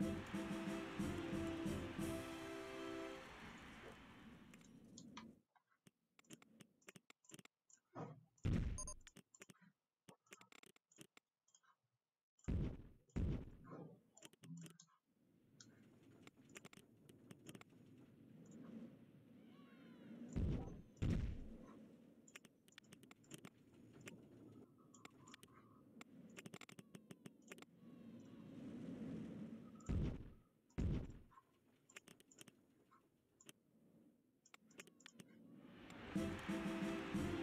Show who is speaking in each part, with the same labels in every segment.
Speaker 1: ああ。うん。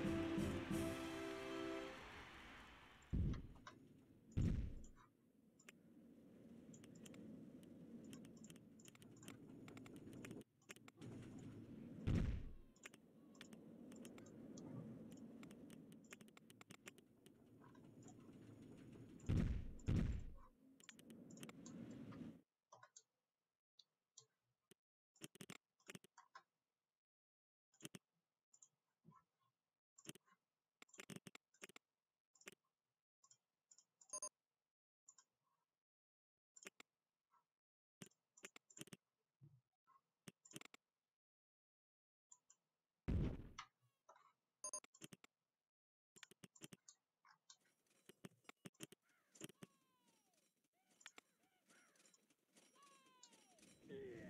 Speaker 1: Yeah.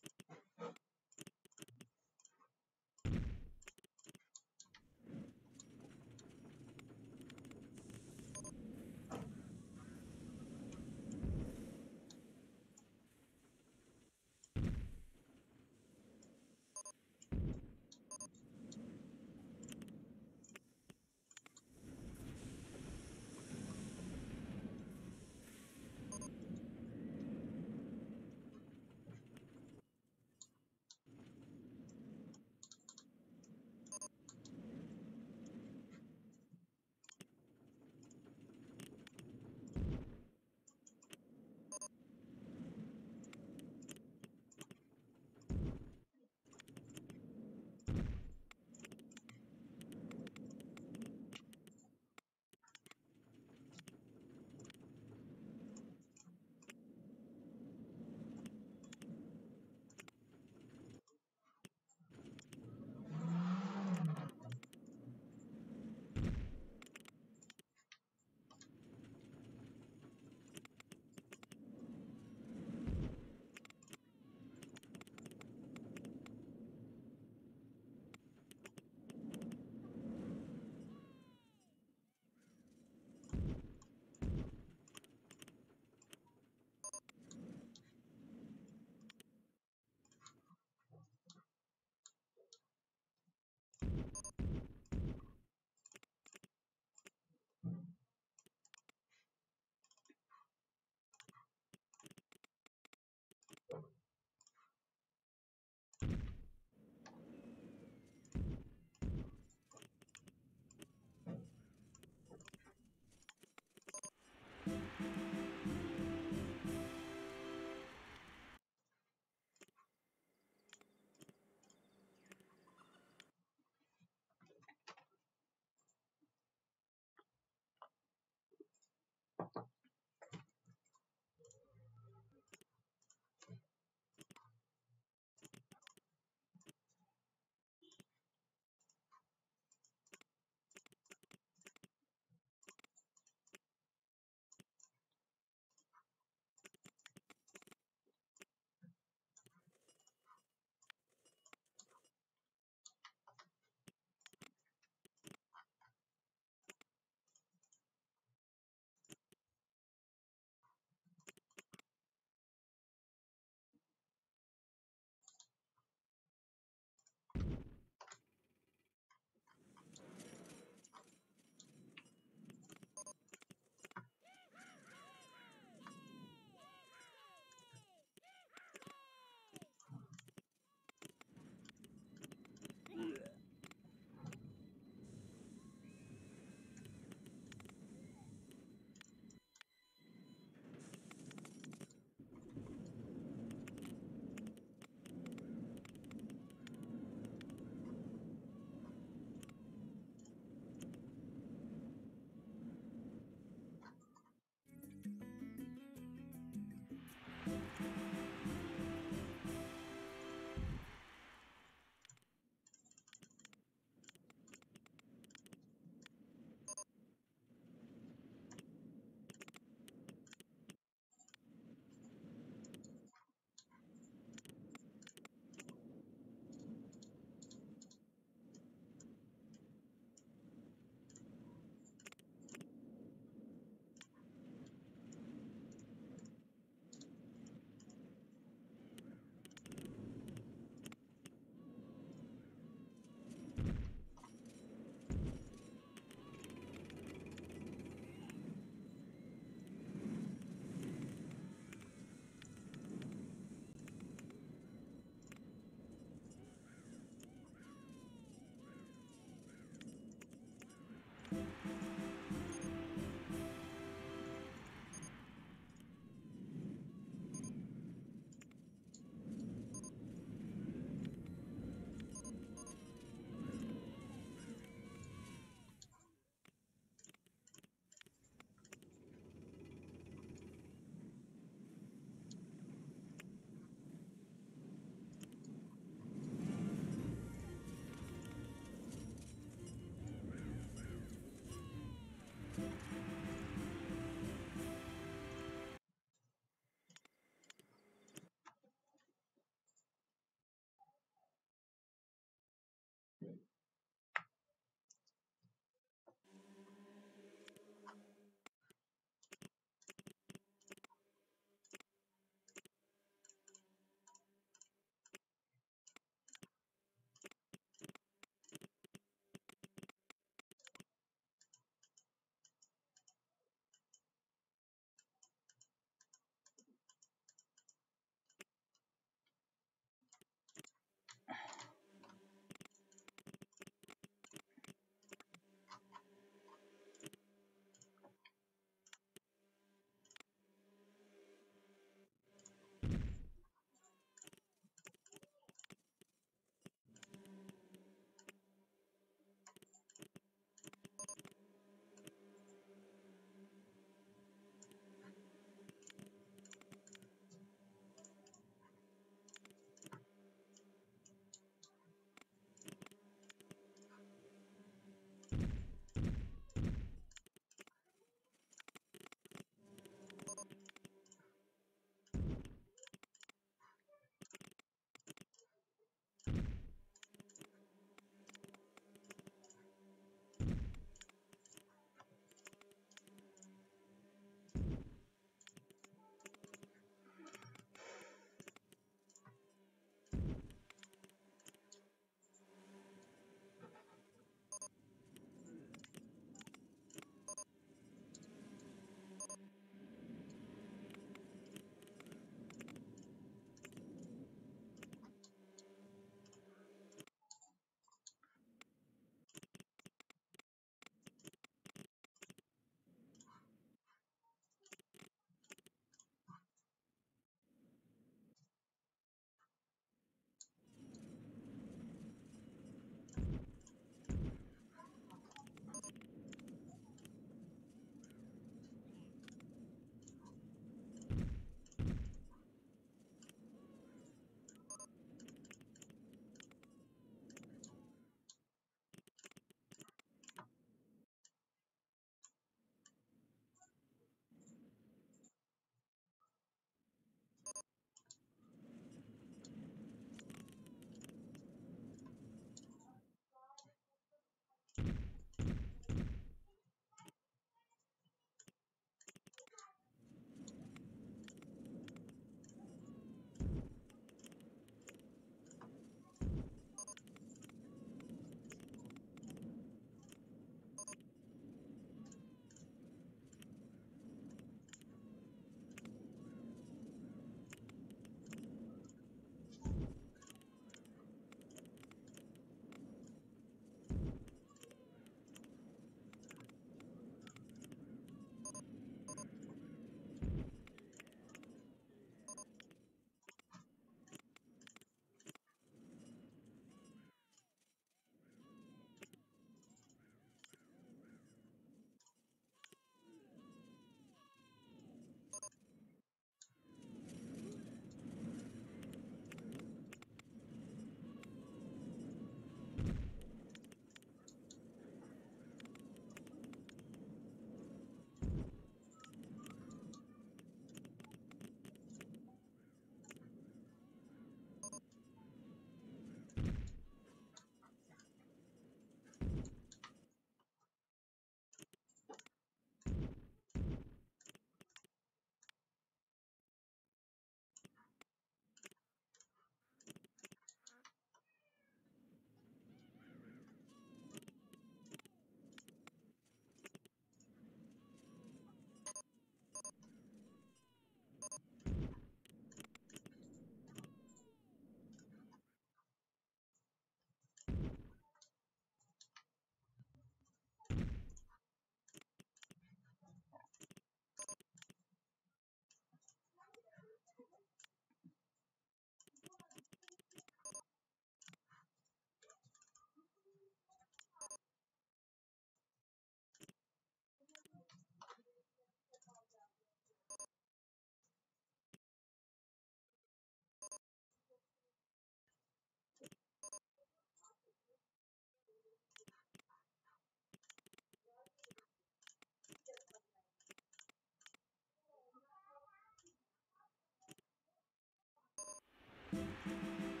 Speaker 1: うん。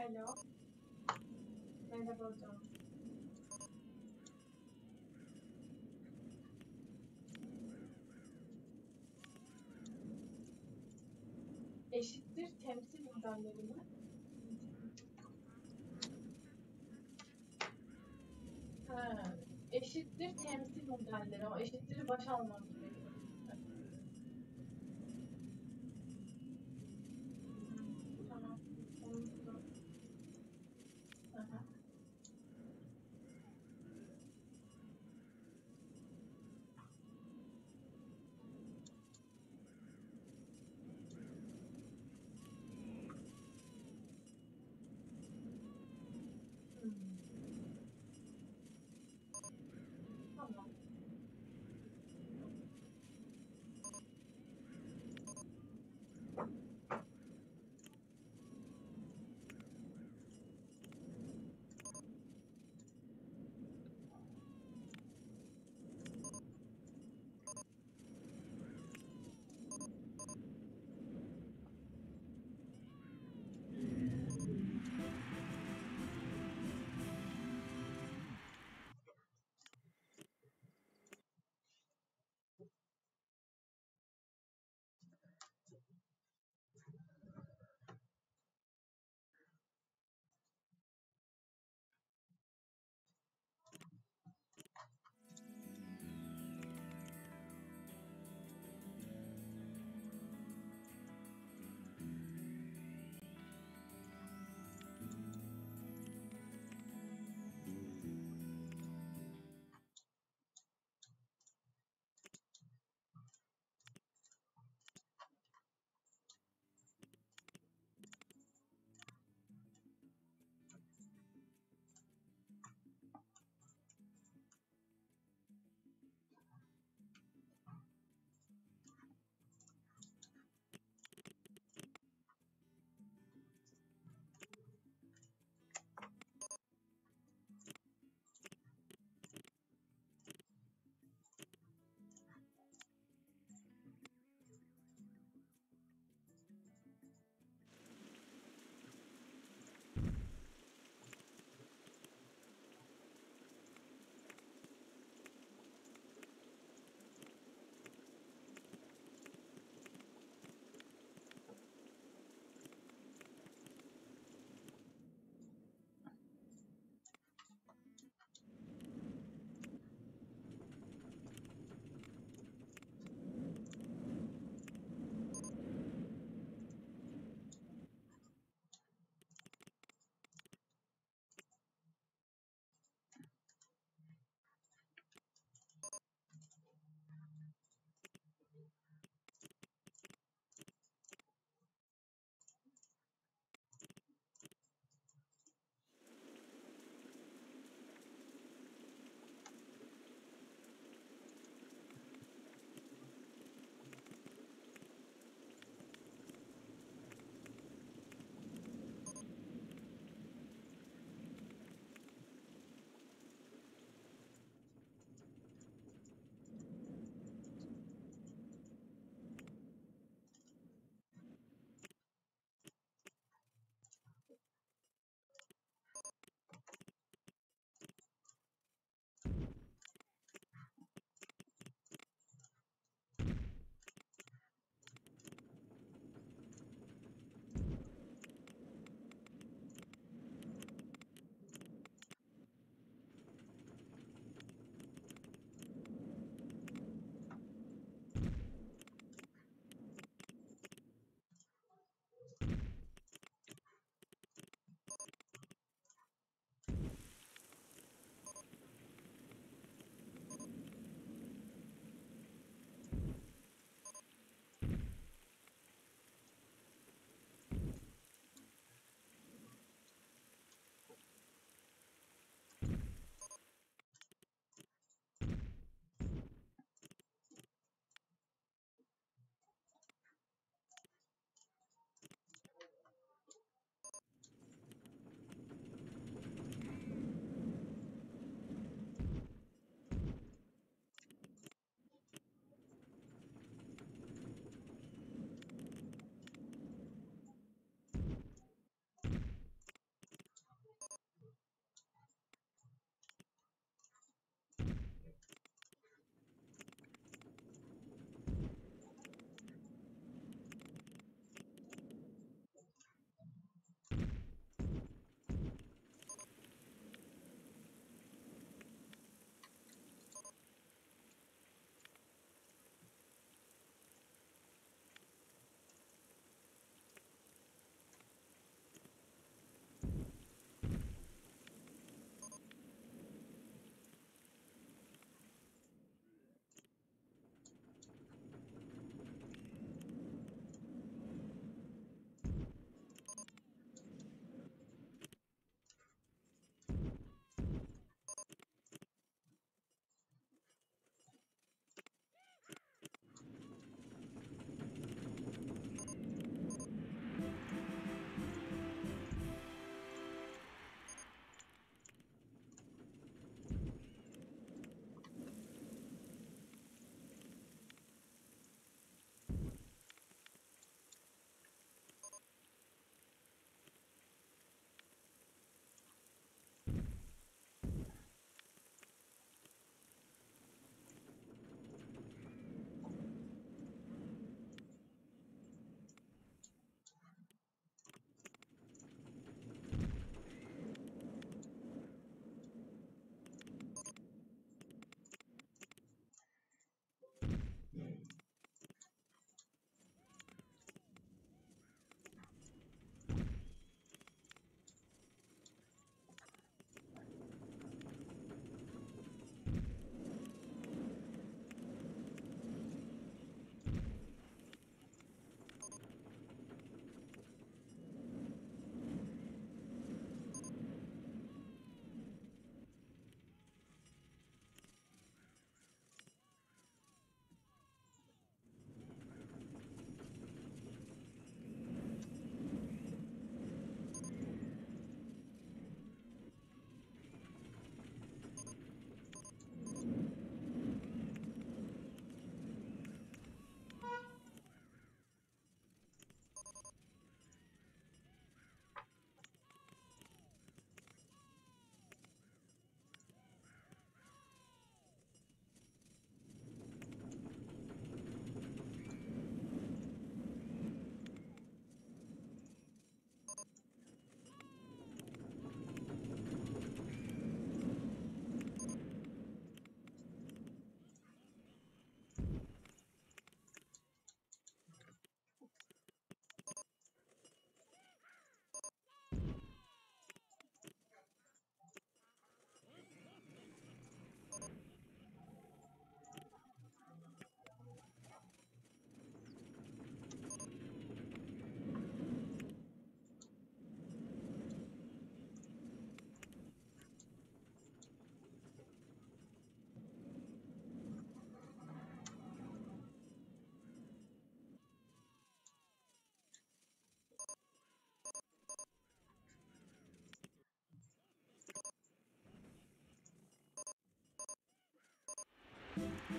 Speaker 1: Alo. Merhaba hocam. Eşittir temsil modelleri mi? Ha, eşittir temsil modelleri. O eşittir baş almak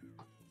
Speaker 1: Thank you.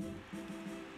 Speaker 1: うん。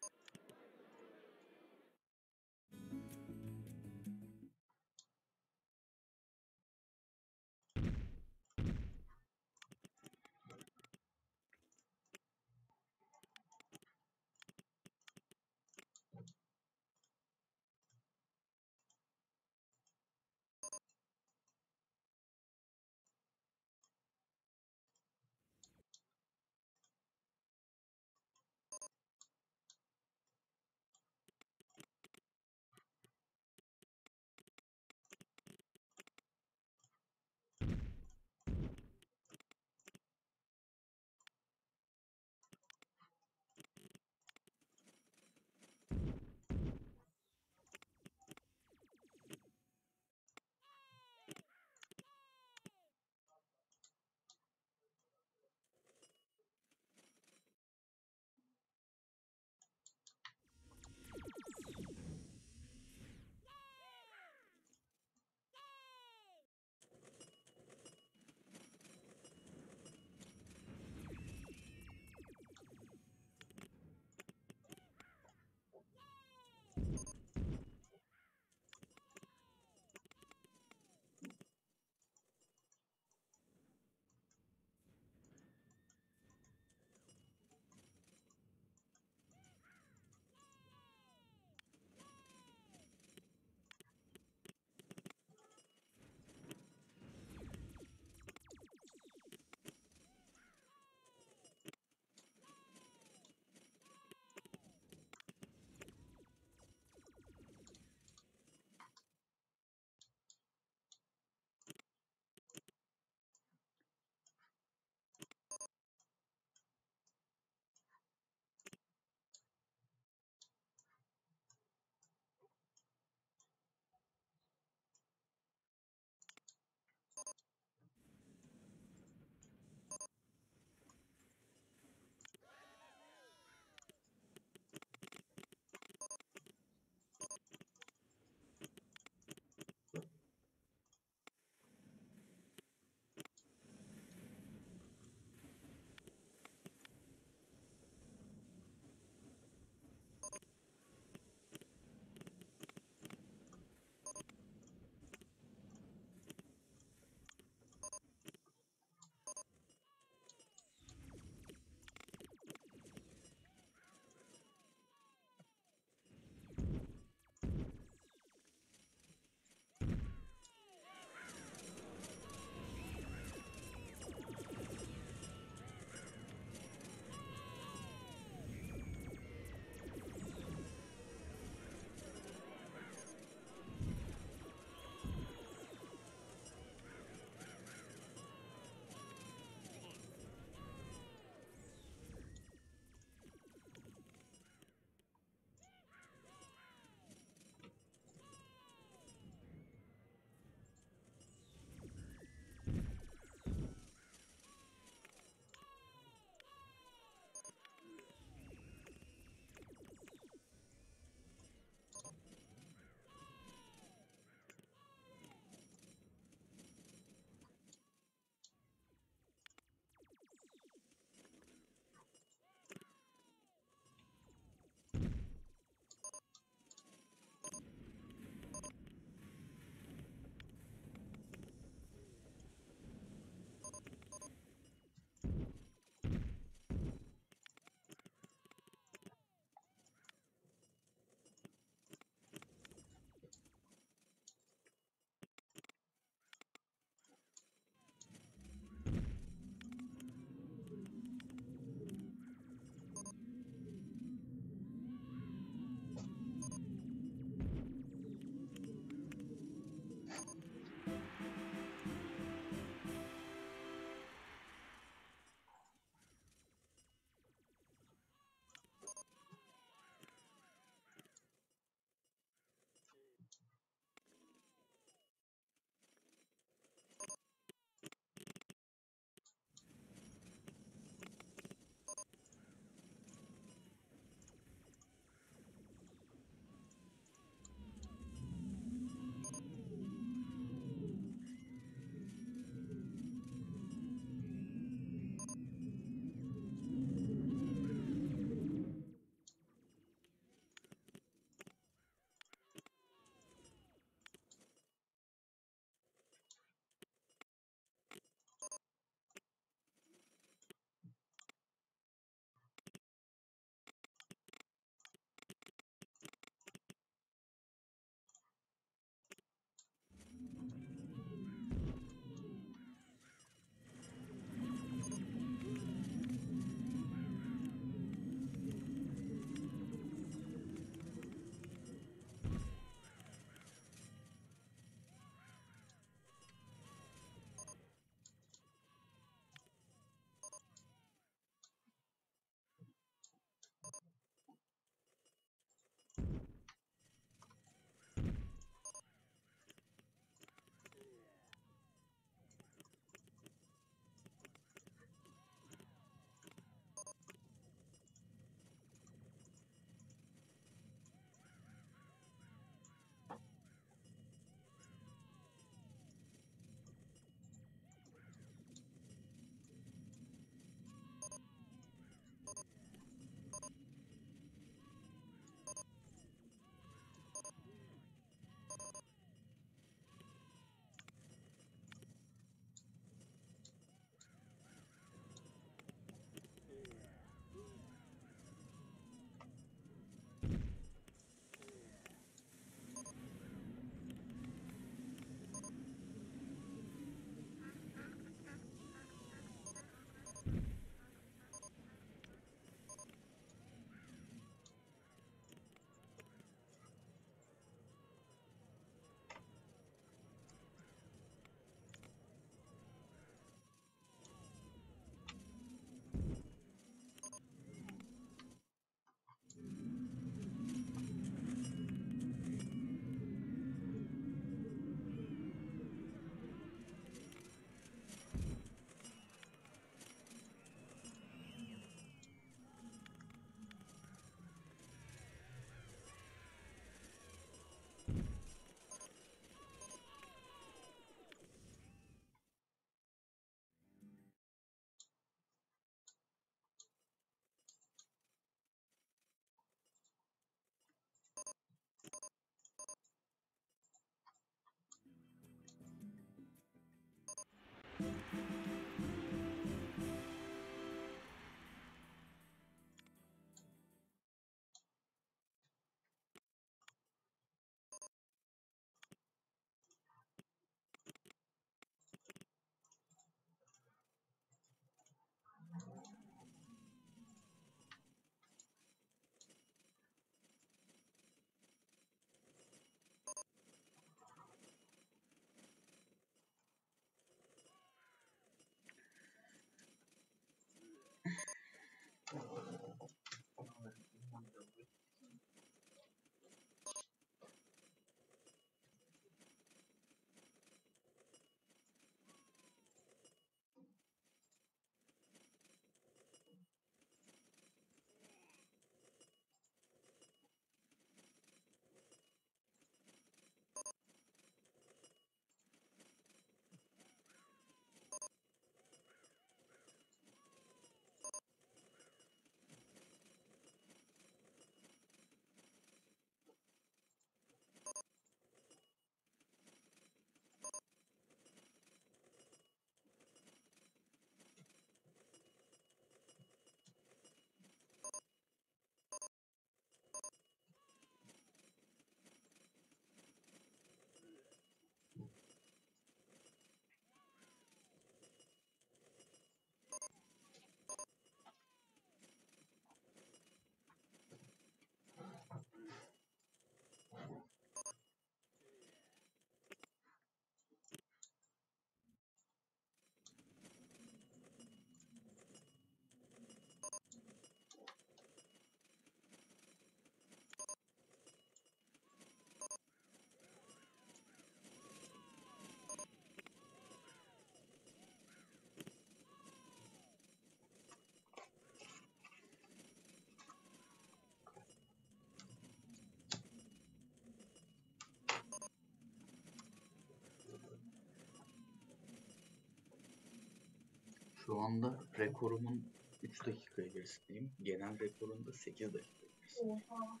Speaker 2: Şu anda rekorumun 3 dakika gerisindeyim. Genel rekorun da 8 dakika gerisinde.
Speaker 1: Oha.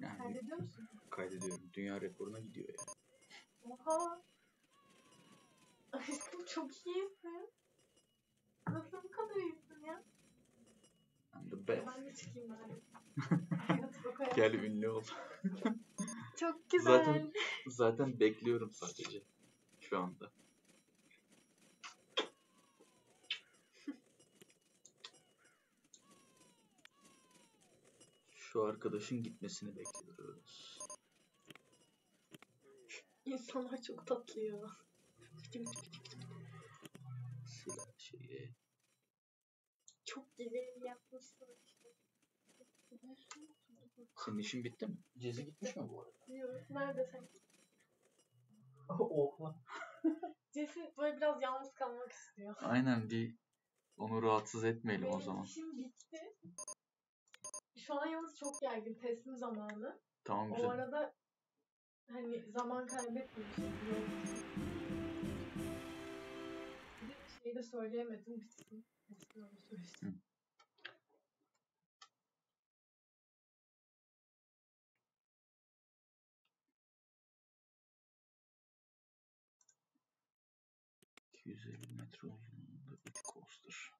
Speaker 2: Yani
Speaker 1: Kaydediyor musun?
Speaker 2: kaydediyorum. Dünya rekoruna gidiyor yani.
Speaker 1: Oha. Aşkım çok iyisin. Nasıl bu kadar iyisin ya?
Speaker 2: I'm the best.
Speaker 1: Ben de çıkayım bari.
Speaker 2: Gel ünlü ol.
Speaker 1: Çok güzel.
Speaker 2: Zaten zaten bekliyorum sadece şu anda. Şu arkadaşın gitmesini bekliyoruz.
Speaker 1: İnsanlar çok tatlı ya.
Speaker 2: Silah şeyi.
Speaker 1: Çok güzel yapmışsın işte.
Speaker 2: Senin işin bitti mi? Cezi gitmiş mi bu arada?
Speaker 1: Yok, Nerede sen?
Speaker 2: Oha.
Speaker 1: Cesin böyle biraz yalnız kalmak istiyor.
Speaker 2: Aynen bir onu rahatsız etmeyelim o
Speaker 1: Benim
Speaker 2: zaman.
Speaker 1: işim bitti. Şu an yalnız çok gergin. Teslim zamanı.
Speaker 2: Tamam
Speaker 1: O
Speaker 2: güzel.
Speaker 1: arada hani zaman kaybetmemişim. Yok. Bir şeyi de söyleyemedim bitsin. Bitsin öyle söyleyeyim.
Speaker 2: ...250 metre uzunluğunda 3 coaster.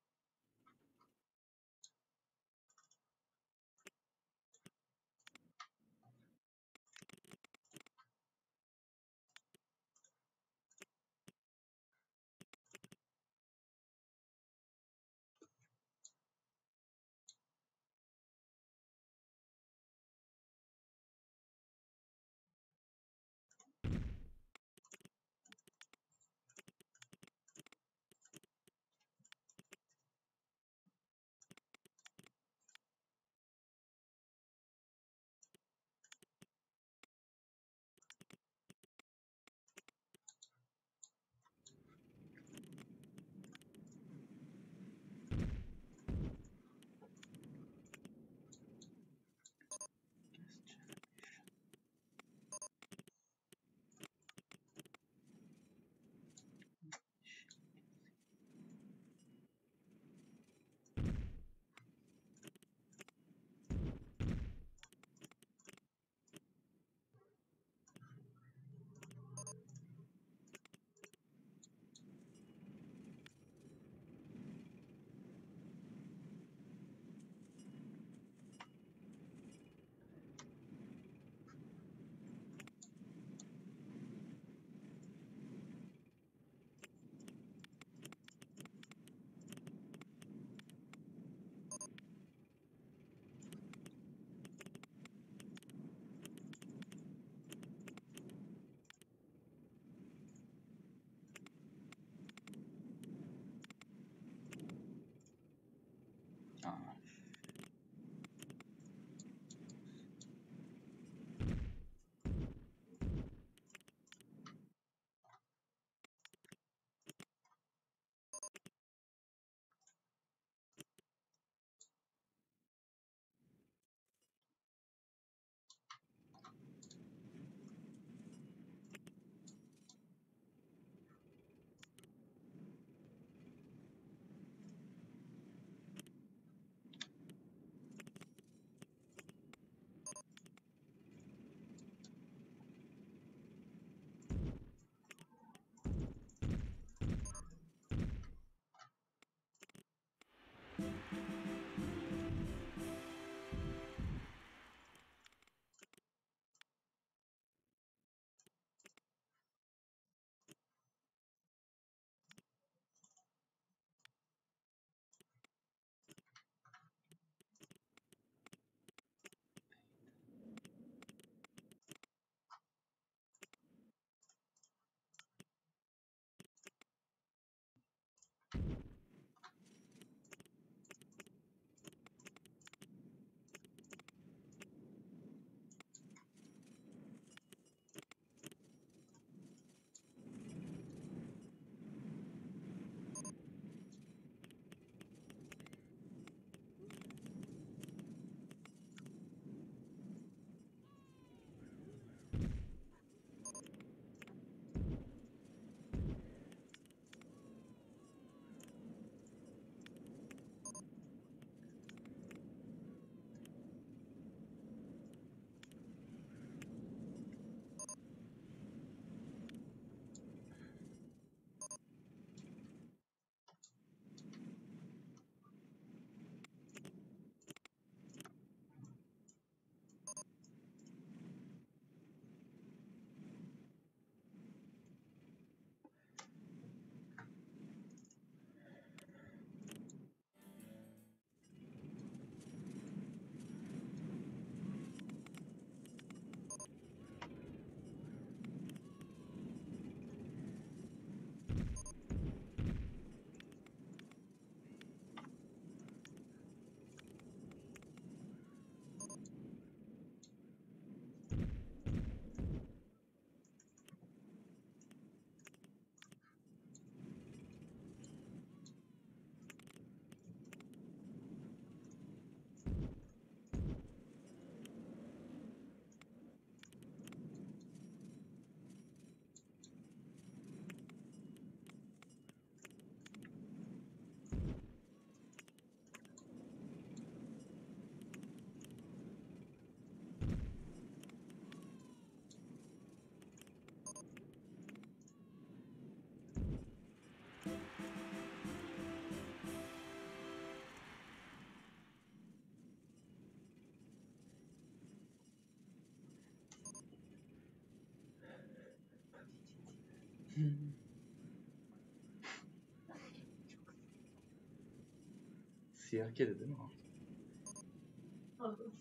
Speaker 2: Siyah kedi değil mi o?
Speaker 1: Çocuk.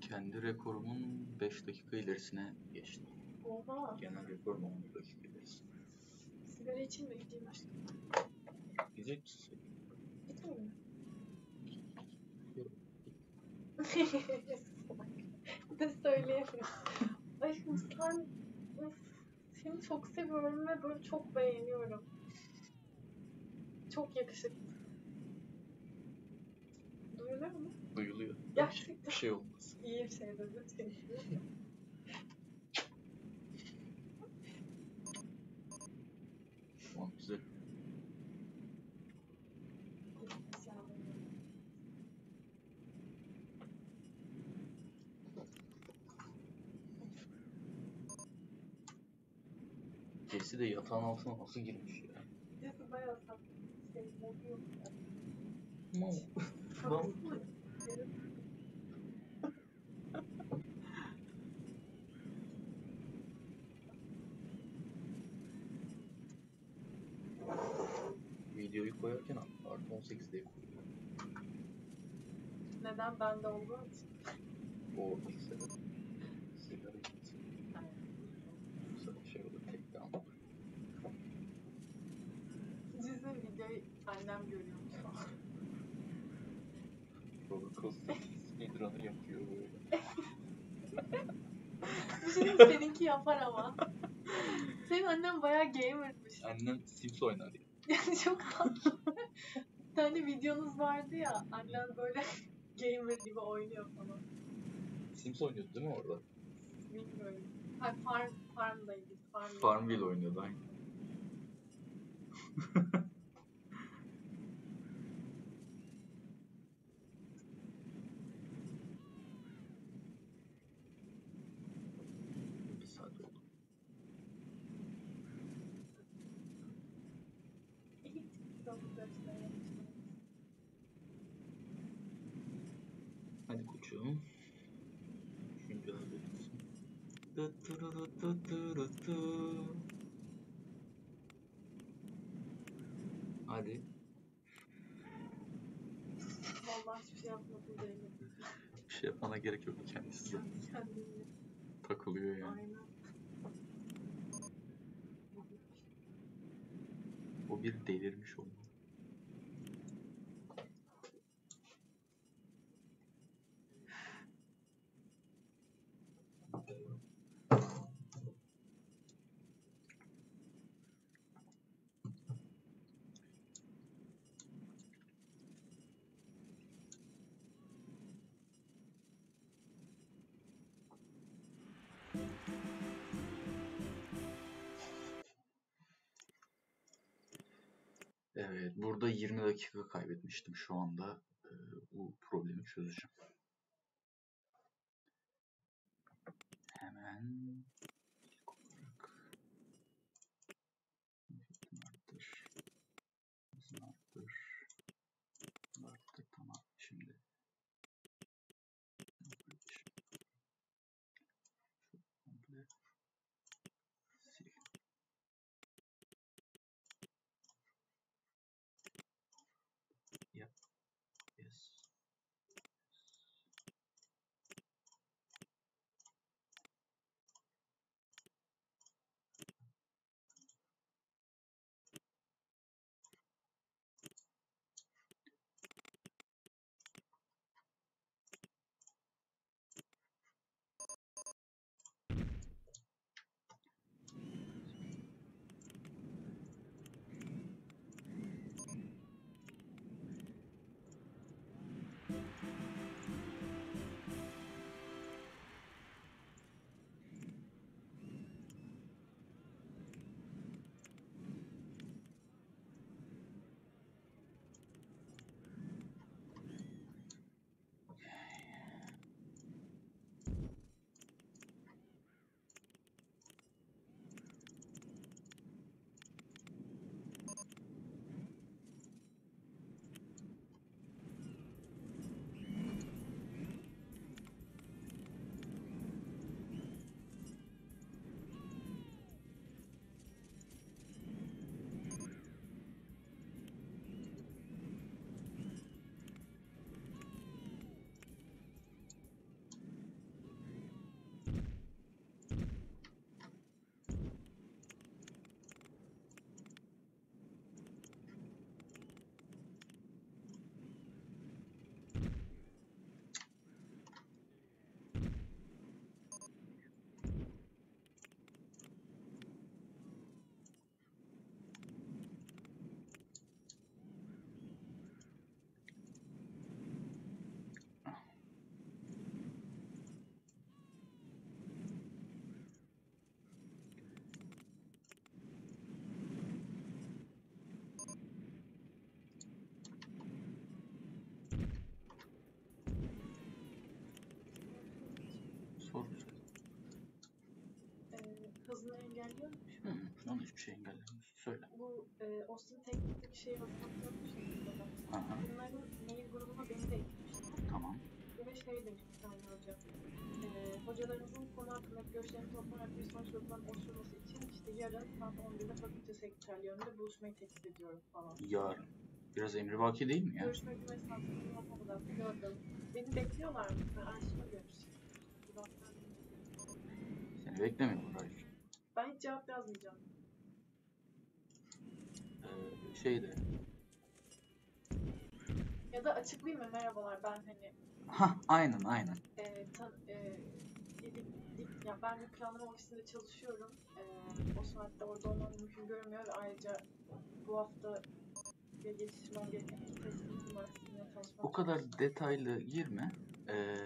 Speaker 2: Kendi rekorumun 5 dakika ilerisine geçtim.
Speaker 1: Oha.
Speaker 2: Genel rekorum 11 dakika
Speaker 1: Sigara için mi gideyim aşkım?
Speaker 2: Gidecek misin? Yok.
Speaker 1: Bir de söyleyemiyorum. Aşkım sen seni çok seviyorum ve böyle çok beğeniyorum. Çok yakışıklı. Duyuluyor mu?
Speaker 2: Duyuluyor.
Speaker 1: Gerçekten.
Speaker 2: Bir şey olmaz.
Speaker 1: İyi bir şey dedi seni.
Speaker 2: Tamam güzel. Birisi de yatağın altına nasıl girmiş ya?
Speaker 1: Birisi bayağı tatlı. Bozuyor.
Speaker 2: Mal. Mal. Şey
Speaker 1: seninki yapar ama. Senin annen bayağı gamermiş.
Speaker 2: Annem Sims oynar ya.
Speaker 1: Yani çok tatlı. Bir tane videonuz vardı ya, annen böyle gamer gibi oynuyor falan.
Speaker 2: Sims oynuyordu değil mi orada?
Speaker 1: Bilmiyorum. Hayır, farm, farmdaydı. Farm
Speaker 2: Farmville oynuyordu aynı.
Speaker 1: hiçbir şey yapmadım Zeynep.
Speaker 2: Bir şey yapmana gerek yok kendisi. zaten
Speaker 1: Kendi kendine.
Speaker 2: Takılıyor yani.
Speaker 1: Aynen.
Speaker 2: O bir delirmiş olmalı. Burada 20 dakika kaybetmiştim şu anda. e, bu problemi çözeceğim. Sor güzel.
Speaker 1: Ee, hızını engelliyormuş.
Speaker 2: Hı, şu an hiçbir şey engellemiyorsun. Söyle.
Speaker 1: Bu e, Austin bakmak yokmuş aslında.
Speaker 2: Aha,
Speaker 1: Bunların mail grubuna beni de eklemişler.
Speaker 2: tamam.
Speaker 1: Ve şey demiş bir tane hoca. Ee, hocalarınızın konu hakkındaki görüşlerini toplayarak bir sonuç dokunan oluşturması için işte yarın saat 11'de fakülte sekreterliğinde buluşmayı teklif ediyorum falan.
Speaker 2: Yarın. Biraz emrivaki değil mi ya?
Speaker 1: Görüşme gün esnasında yapamadan gördüm. Beni bekliyorlar mı? Ben arşivime
Speaker 2: Seni beklemiyorlar hayır.
Speaker 1: Ben hiç cevap yazmayacağım.
Speaker 2: Ee, şeyde.
Speaker 1: Ya da açıklayayım mı? Merhabalar ben hani
Speaker 2: Ha, aynen aynen.
Speaker 1: e, tan, e, dedik, ya ben bir planlama ofisinde çalışıyorum. E, o saatte orada olmam mümkün görünmüyor ve ayrıca bu hafta ve geliştirmem gereken iki teslim
Speaker 2: O kadar detaylı girme. Ee,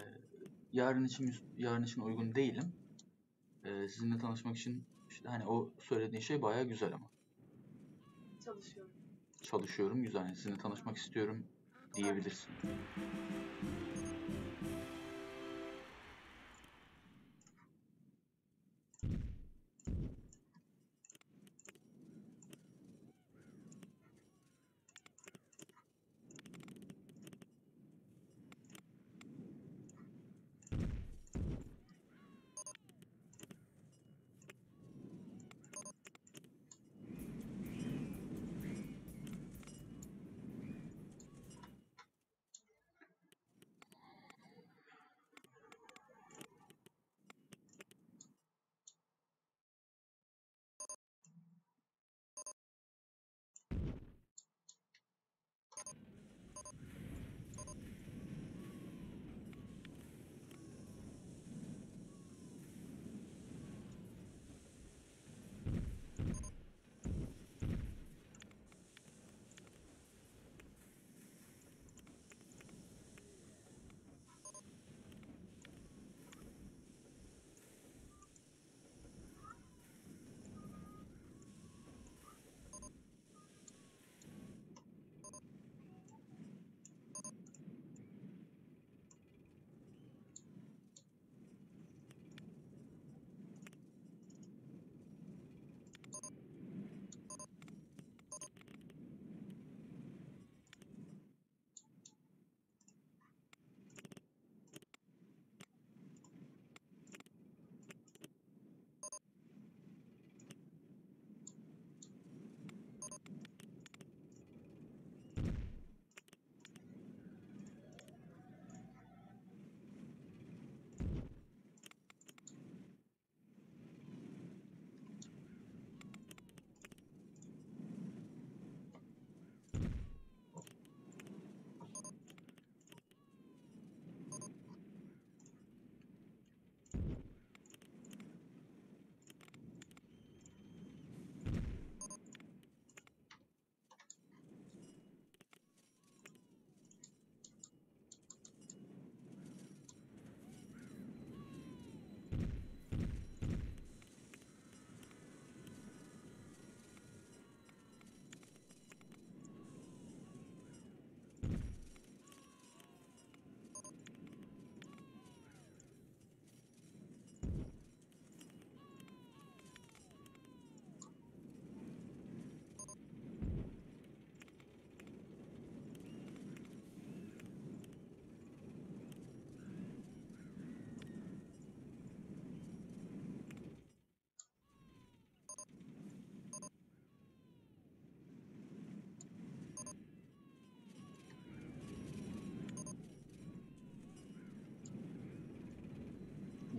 Speaker 2: yarın için yarın için uygun değilim. Ee, sizinle tanışmak için işte hani o söylediğin şey bayağı güzel ama.
Speaker 1: çalışıyorum.
Speaker 2: Çalışıyorum güzel. Yani sizinle tanışmak istiyorum diyebilirsin.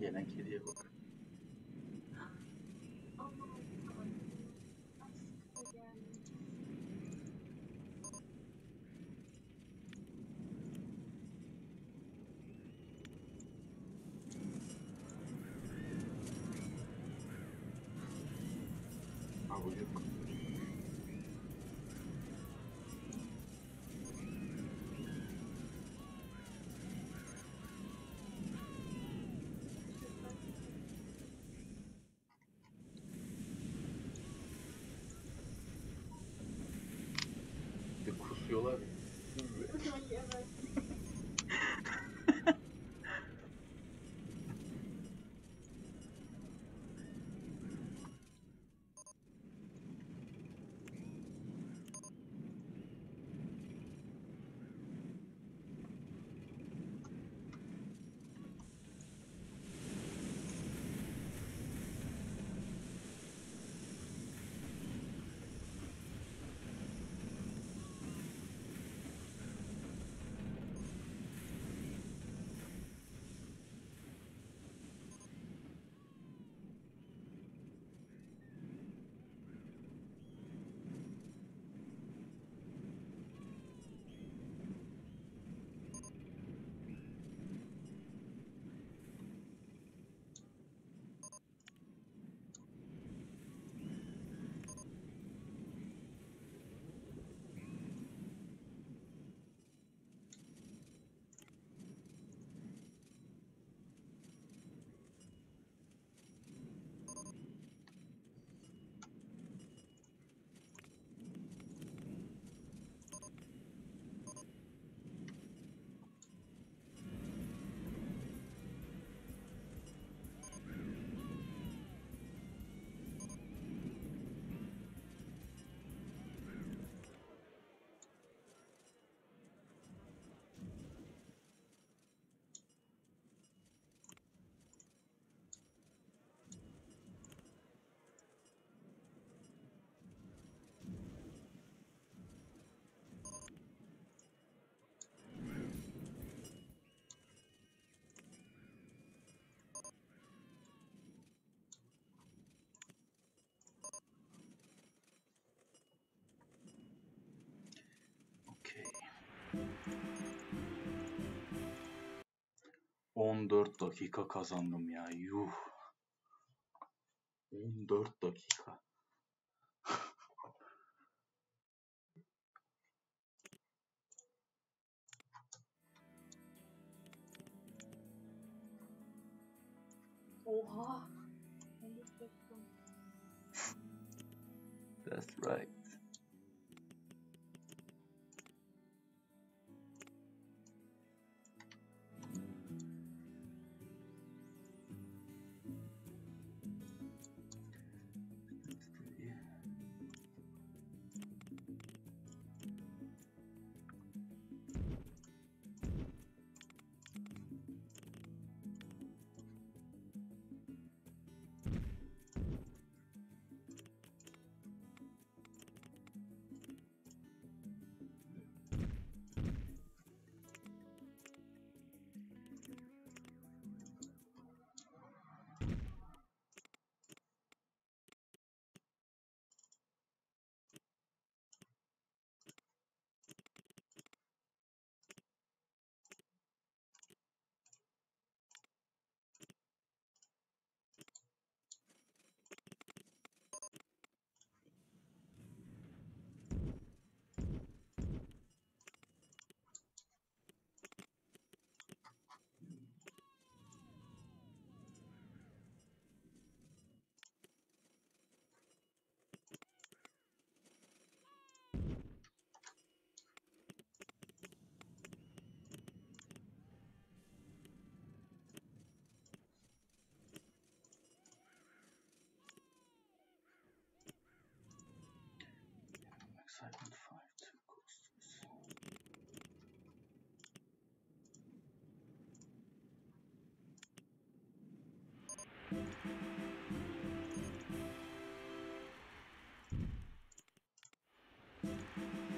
Speaker 2: Gelen kediye bak.
Speaker 1: tutuyorlar.
Speaker 2: 14 dakika kazandım ya. Yuh. 14 dakika.
Speaker 1: Bir de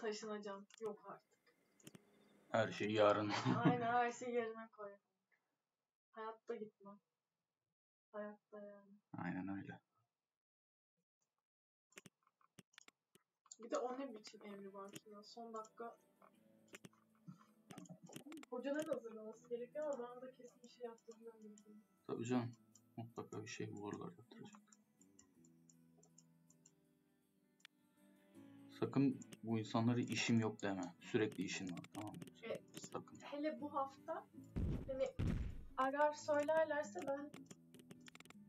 Speaker 1: taşınacağım. Yok artık.
Speaker 2: Her şey yarın.
Speaker 1: Aynen her şeyi yerine koy. Hayatta gitmem. Hayatta yani.
Speaker 2: Aynen öyle.
Speaker 1: Bir de o ne biçim emri var ki ya. Son dakika hocanın hazırlaması gerekiyor ama bana da kesin bir şey yaptırmıyorum.
Speaker 2: Tabii canım. Mutlaka bir şey bulurlar yaptıracak. Sakın bu insanlara işim yok deme. Sürekli işin var tamam mı?
Speaker 1: E,
Speaker 2: Sakın.
Speaker 1: Hele bu hafta hani arar söylerlerse ben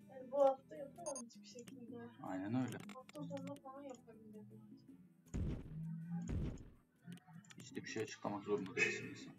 Speaker 1: yani bu hafta yapamam hiçbir şekilde.
Speaker 2: Aynen öyle.
Speaker 1: Hafta sonunda falan yaparım dedim.
Speaker 2: Hiç de bir şey açıklamak zorunda değilsin insan.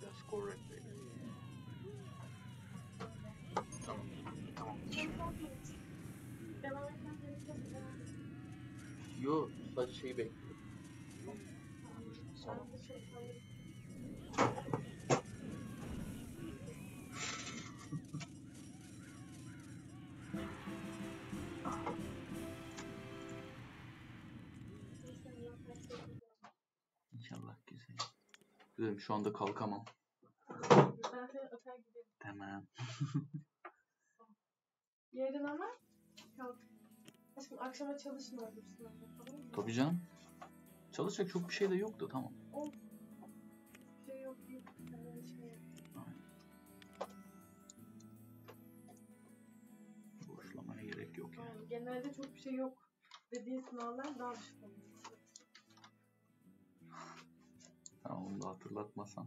Speaker 2: That's correct. Tamam. Tamam. Yo sadece şeyi bekliyorum. Güzelim şu anda kalkamam.
Speaker 1: Seni.
Speaker 2: Tamam.
Speaker 1: Yarın ama kalk. Aşkım akşama çalışma öbür sınavda tamam mı?
Speaker 2: Tabii canım. Çalışacak çok bir şey de yoktu tamam.
Speaker 1: Bir şey yok yok. Ben şey yok.
Speaker 2: Boşlamaya gerek yok yani.
Speaker 1: Yani genelde çok bir şey yok dediğin sınavlar daha düşük
Speaker 2: hatırlatmasan.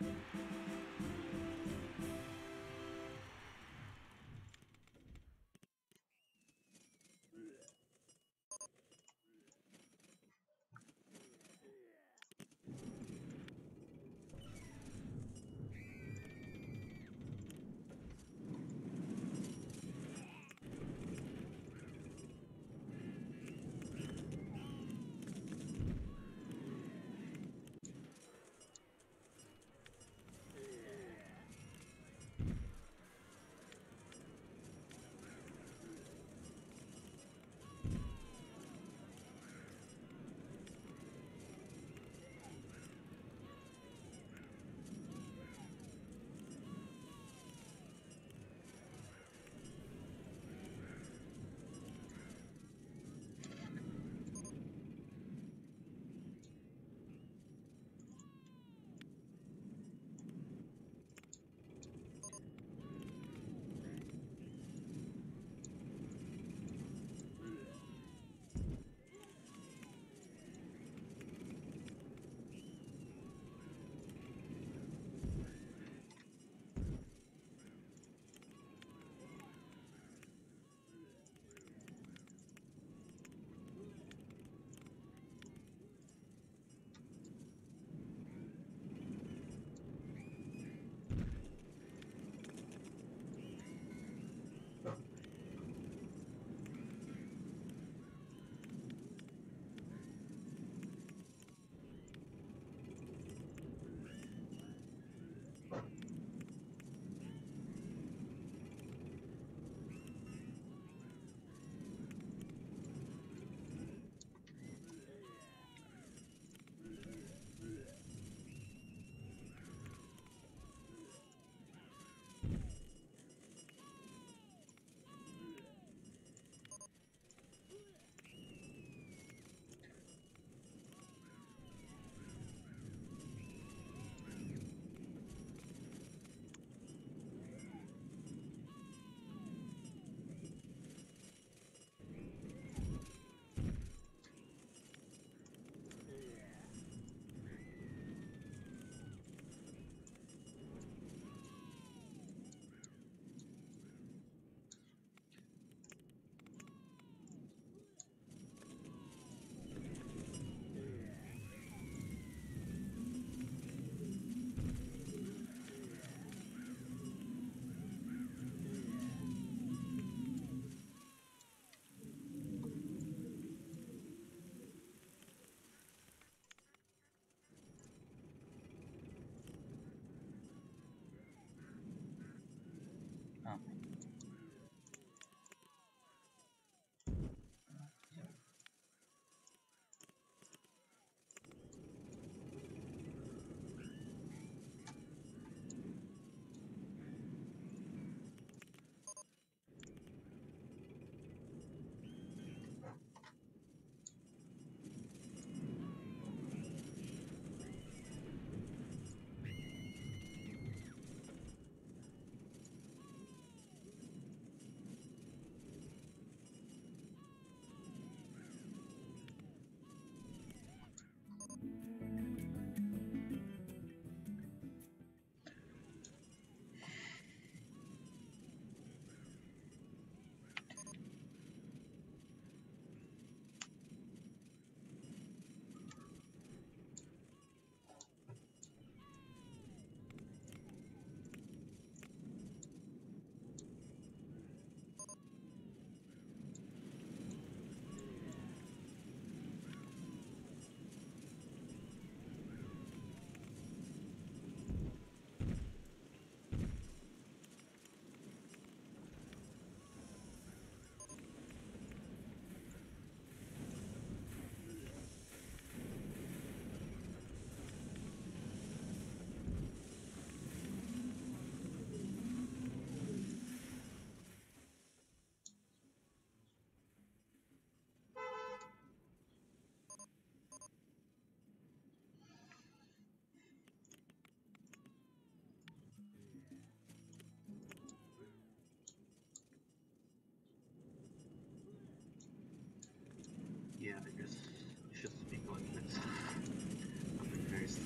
Speaker 1: うん。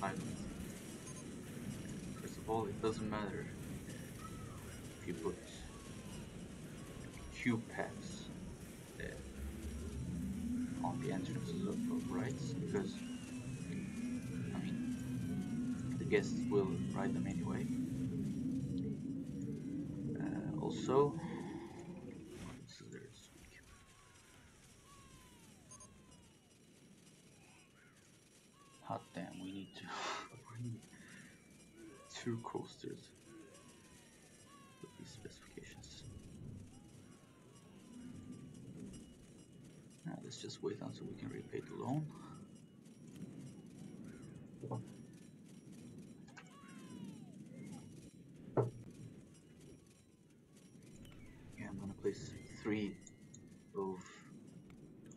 Speaker 2: Island. First of all, it doesn't matter if you put Q pads uh, on the entrances of, of rides because I mean the guests will ride them anyway. Uh, also, scissors. Hot damn, we need to we need two coasters with these specifications. Now let's just wait until we can repay the loan. Yeah, I'm gonna place three of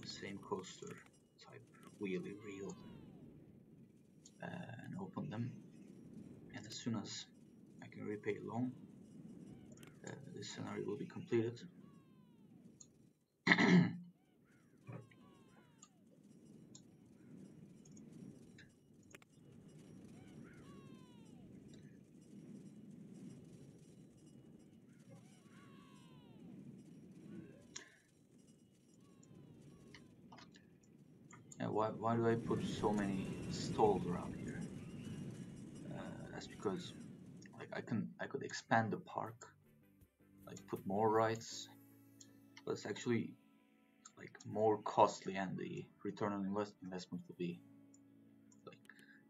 Speaker 2: the same coaster type wheelie reel uh, and open them. And as soon as I can repay a loan, uh, this scenario will be completed. Why, why do I put so many stalls around here? Because like I can I could expand the park, like put more rides, but it's actually like more costly and the return on invest investment will be like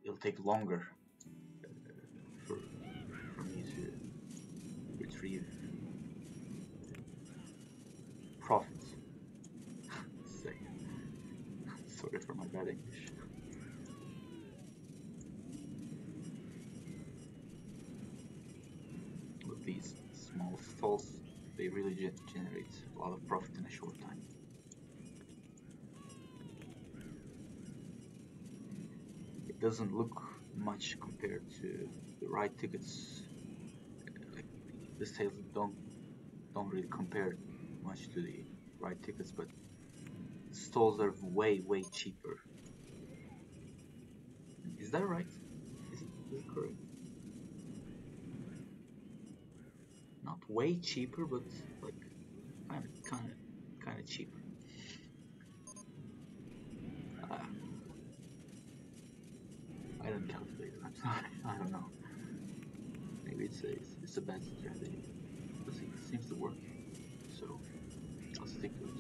Speaker 2: it'll take longer uh, for for me to retrieve profits. Sorry for my bad English. They really ge- generate a lot of profit in a short time. It doesn't look much compared to the ride tickets. Like the sales don't don't really compare much to the ride tickets, but stalls are way way cheaper. Is that right? Is it, is it correct? Not way cheaper, but kind of kind of cheaper. Uh, I don't calculate it. I'm sorry. I don't know. Maybe it's a it's, a bad strategy. It seems to work. So I'll stick to it.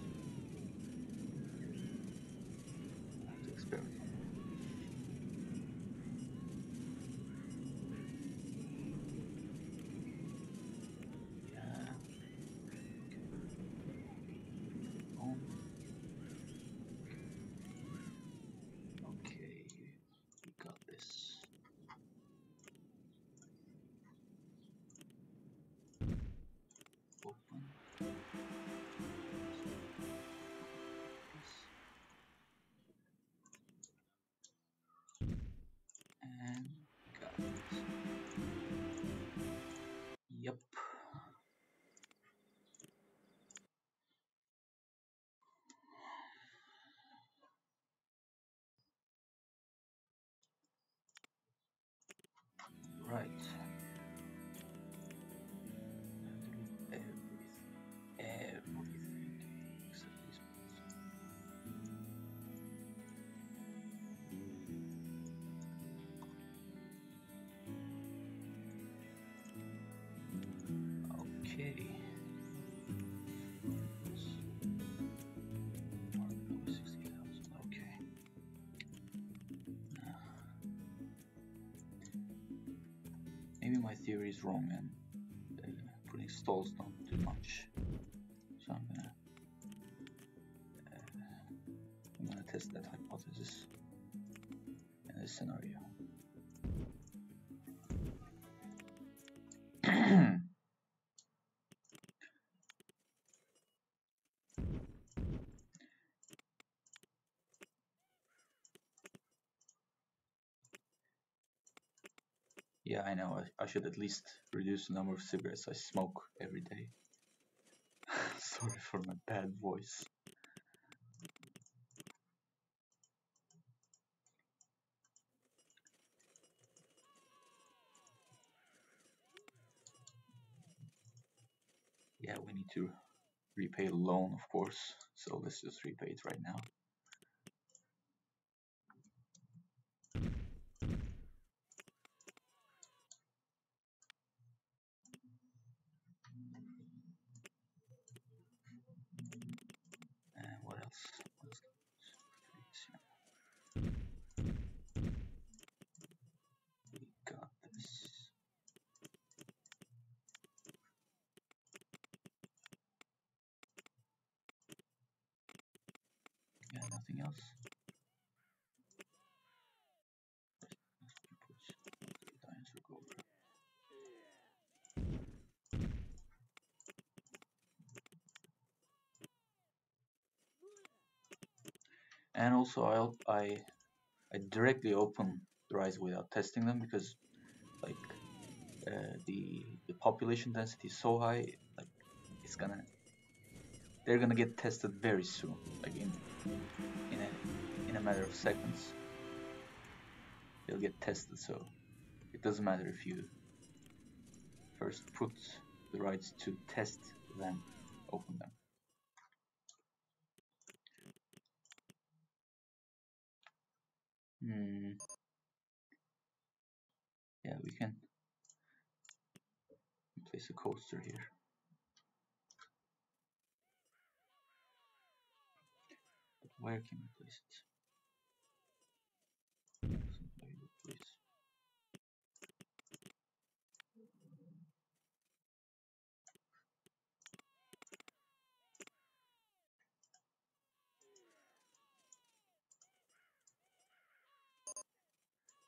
Speaker 2: Okay. Okay. Maybe my theory is wrong and uh, putting stalls don't Yeah, I know. I, I should at least reduce the number of cigarettes I smoke every day. Sorry for my bad voice. Yeah, we need to repay the loan, of course, so let's just repay it right now. Also I'll, I I directly open the rides without testing them because like uh, the the population density is so high like it's gonna they're gonna get tested very soon like in in a in a matter of seconds. They'll get tested so it doesn't matter if you first put the rights to test then open them Hmm. Yeah, we can place here. But where can we place it?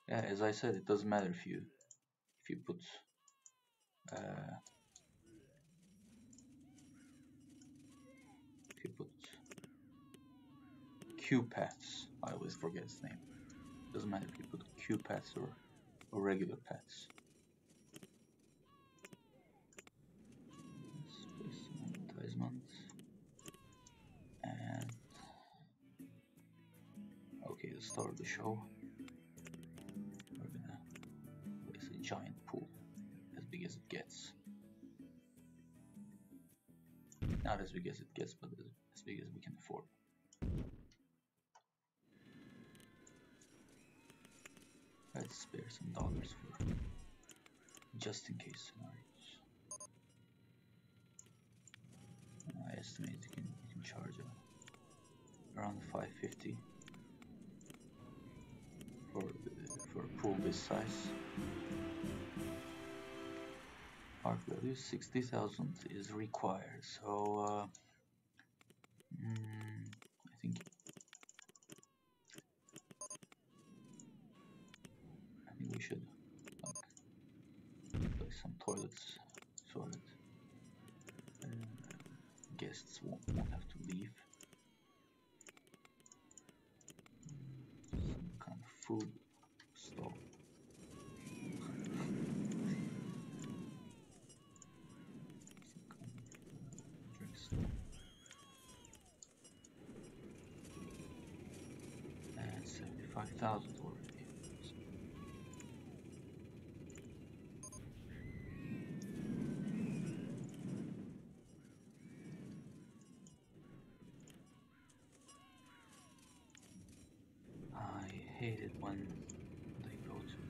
Speaker 2: Yeah, as I said, it doesn't matter if you if you put uh, if you put queue paths. I always forget his name. Doesn't matter if you put Q-Pets or or regular some advertisements and okay, the start of the show. We're gonna place a giant pool as big as it gets. Not as big as it gets, but as big as we can afford. Let's spare some dollars for just in case scenarios. I estimate you can, you can charge around 550 for for a pool this size. Park value 60,000 is required, so uh, mm, I think I think we should so that uh, guests won't, won't have to leave. Some kind of food stall. Some kind of uh, drink stall. And 75,000 already. I hate it when they go to.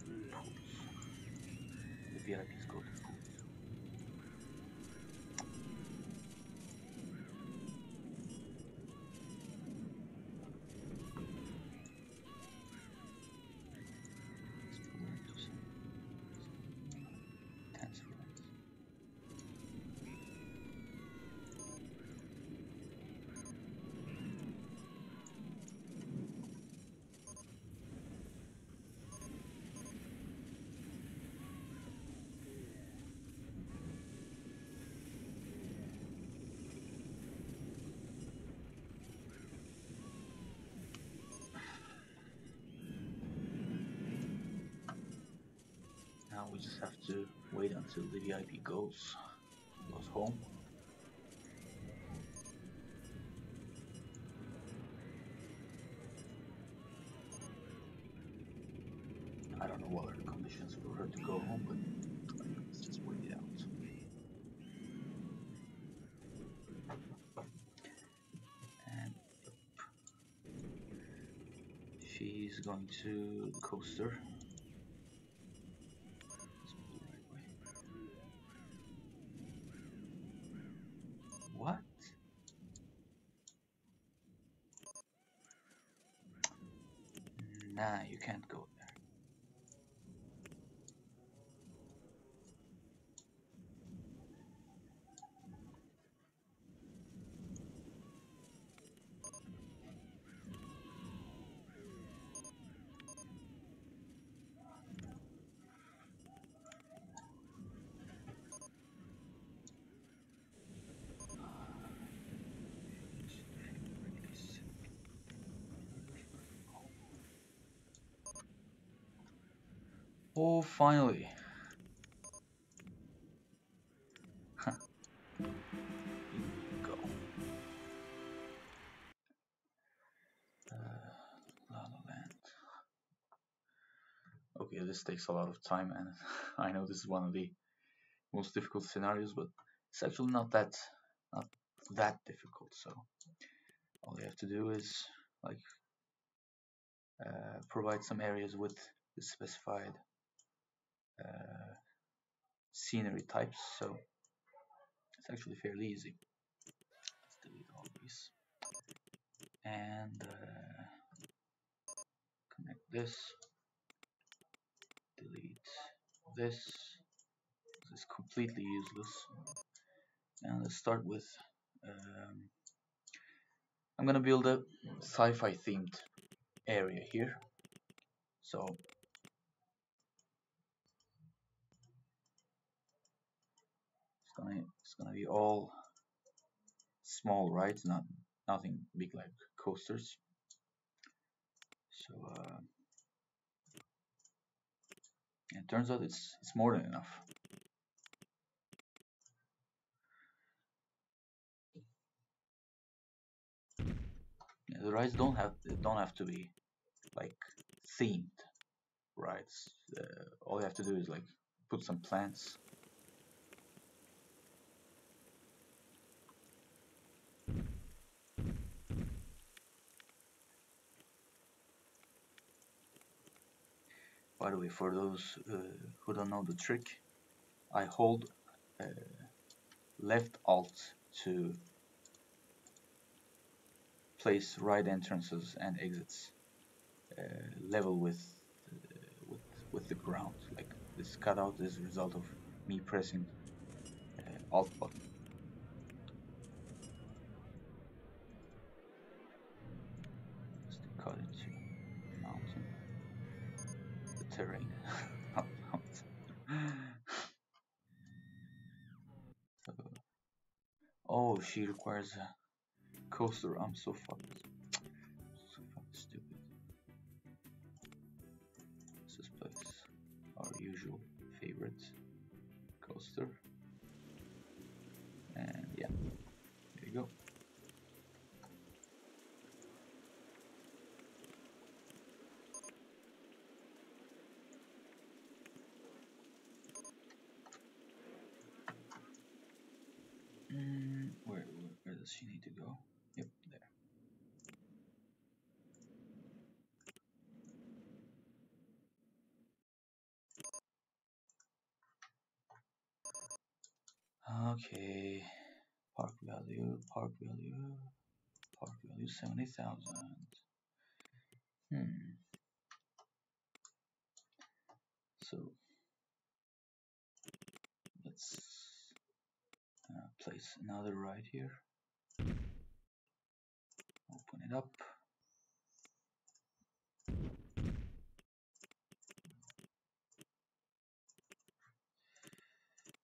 Speaker 2: The VIPs we just have to wait until the VIP goes, goes home. I don't know what are the conditions for her to go home, but let's just wait it out. And she's going to coaster. Finally. Go. Uh. Okay, this takes a lot of time, and I know this is one of the most difficult scenarios, but it's actually not that not that difficult. So all you have to do is like uh, provide some areas with the specified scenery types, so it's actually fairly easy. Let's delete all these and uh, connect this. Delete this. This is completely useless. And let's start with. Um, I'm gonna build a sci-fi themed area here. So gonna it's gonna be all small rides, not nothing big like coasters. So uh, it turns out it's it's more than enough. Yeah, the rides don't have don't have to be like themed rides. Uh, all you have to do is like put some plants By the way, for those uh, who don't know the trick, I hold uh, left alt to place right entrances and exits uh, level with, uh, with with the ground. Like this cutout is a result of me pressing uh, alt button. Just to cut into mountain the terrain. Oh, she requires a coaster. I'm so fucked. So fucking stupid. Let's just place our usual favorite coaster. And yeah, there you go. Mm, where, where where does she need to go? Yep, there. Okay, park value, park value, park value seventy thousand. Hmm. So let's uh, place another ride here. Open it up.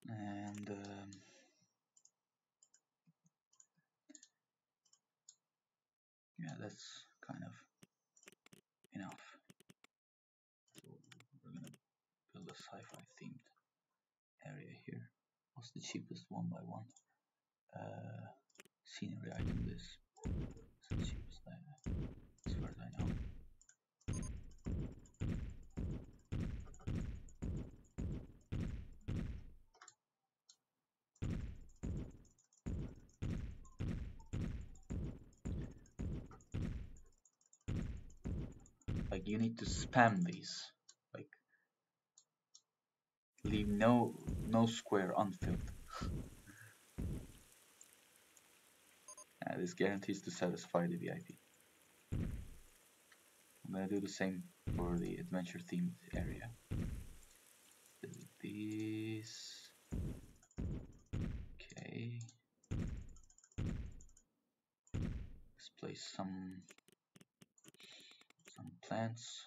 Speaker 2: And um, yeah, that's kind of enough. So we're gonna build a sci-fi themed area here. What's the cheapest one by one? Uh, scenery item. This is the cheapest item, as far as I know. like you need to spam these like leave no no square unfilled yeah, this guarantees to satisfy the vip i'm gonna do the same for the adventure themed area. Delete these okay. Let's place some some plants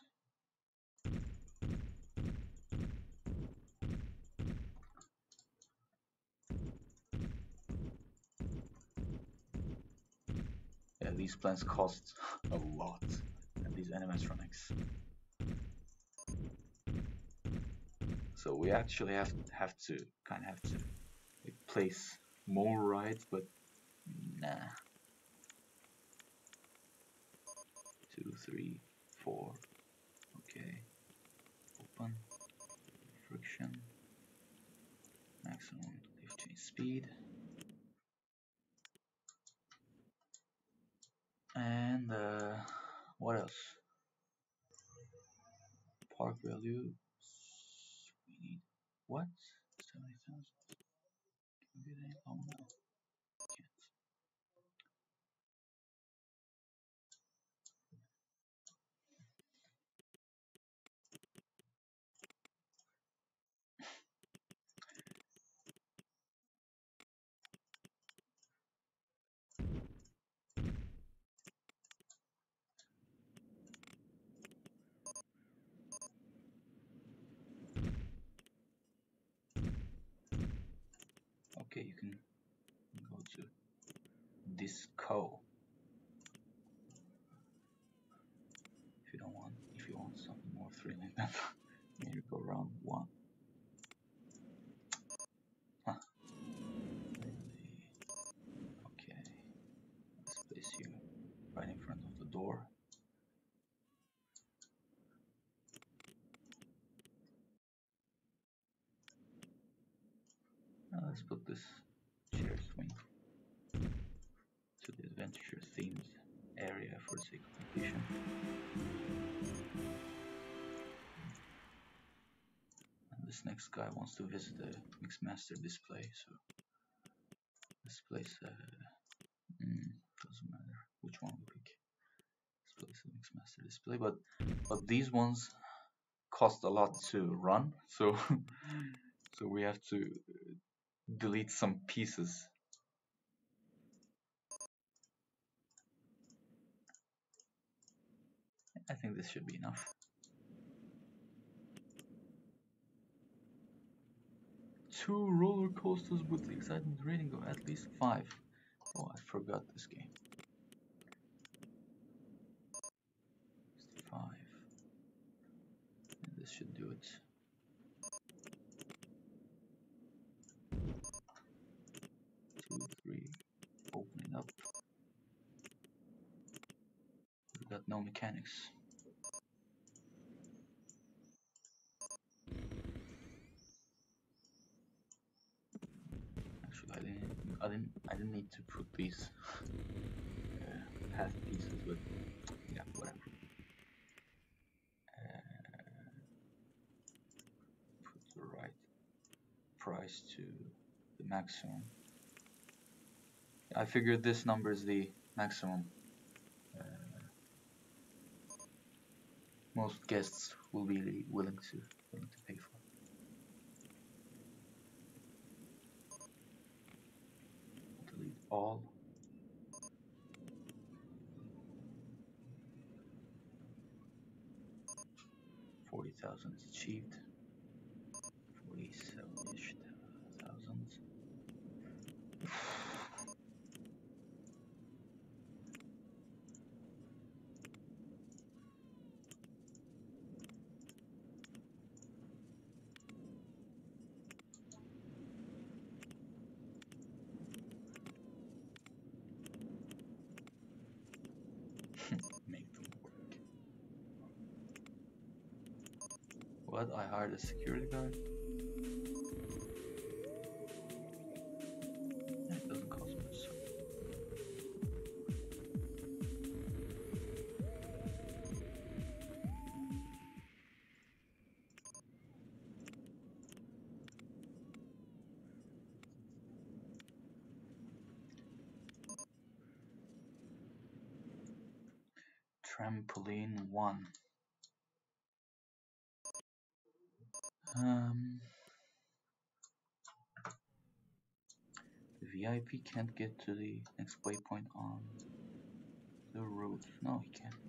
Speaker 2: Yeah, these plants cost a lot. And these animatronics. So we actually have have to kind of have to like, place more rides, but nah. Two, three, four. Okay. Open. Friction. Maximum lift speed. And uh, what else? Park value. We need what? Seventy thousand. Can we get? Oh no, can't. Okay, you can go to Disco. If you don't want, if you want something more thrilling than round one. Huh. Okay. Let's place you right in front of the door. Now let's put this chair swing to the adventure themed area for the sake of completion. This next guy wants to visit the Mixmaster display, so let's place uh, mm, doesn't matter which one we pick. Let's place the Mixmaster display, but but these ones cost a lot to run, so so we have to delete some pieces. I think this should be enough. Two roller coasters with the excitement rating of at least five. Oh, I forgot this game. Five. And this should do it. two, three, opening up. We've got no mechanics. Actually, I didn't, I didn't, need to put these uh, half pieces, but yeah, whatever. Uh, put the right price to the maximum. I figured this number is the maximum. Uh, most guests will be willing to willing to all. Forty thousand achieved. What? I hired a security guard? Trampoline 1 VIP can't get to the next waypoint on the route. No, he can.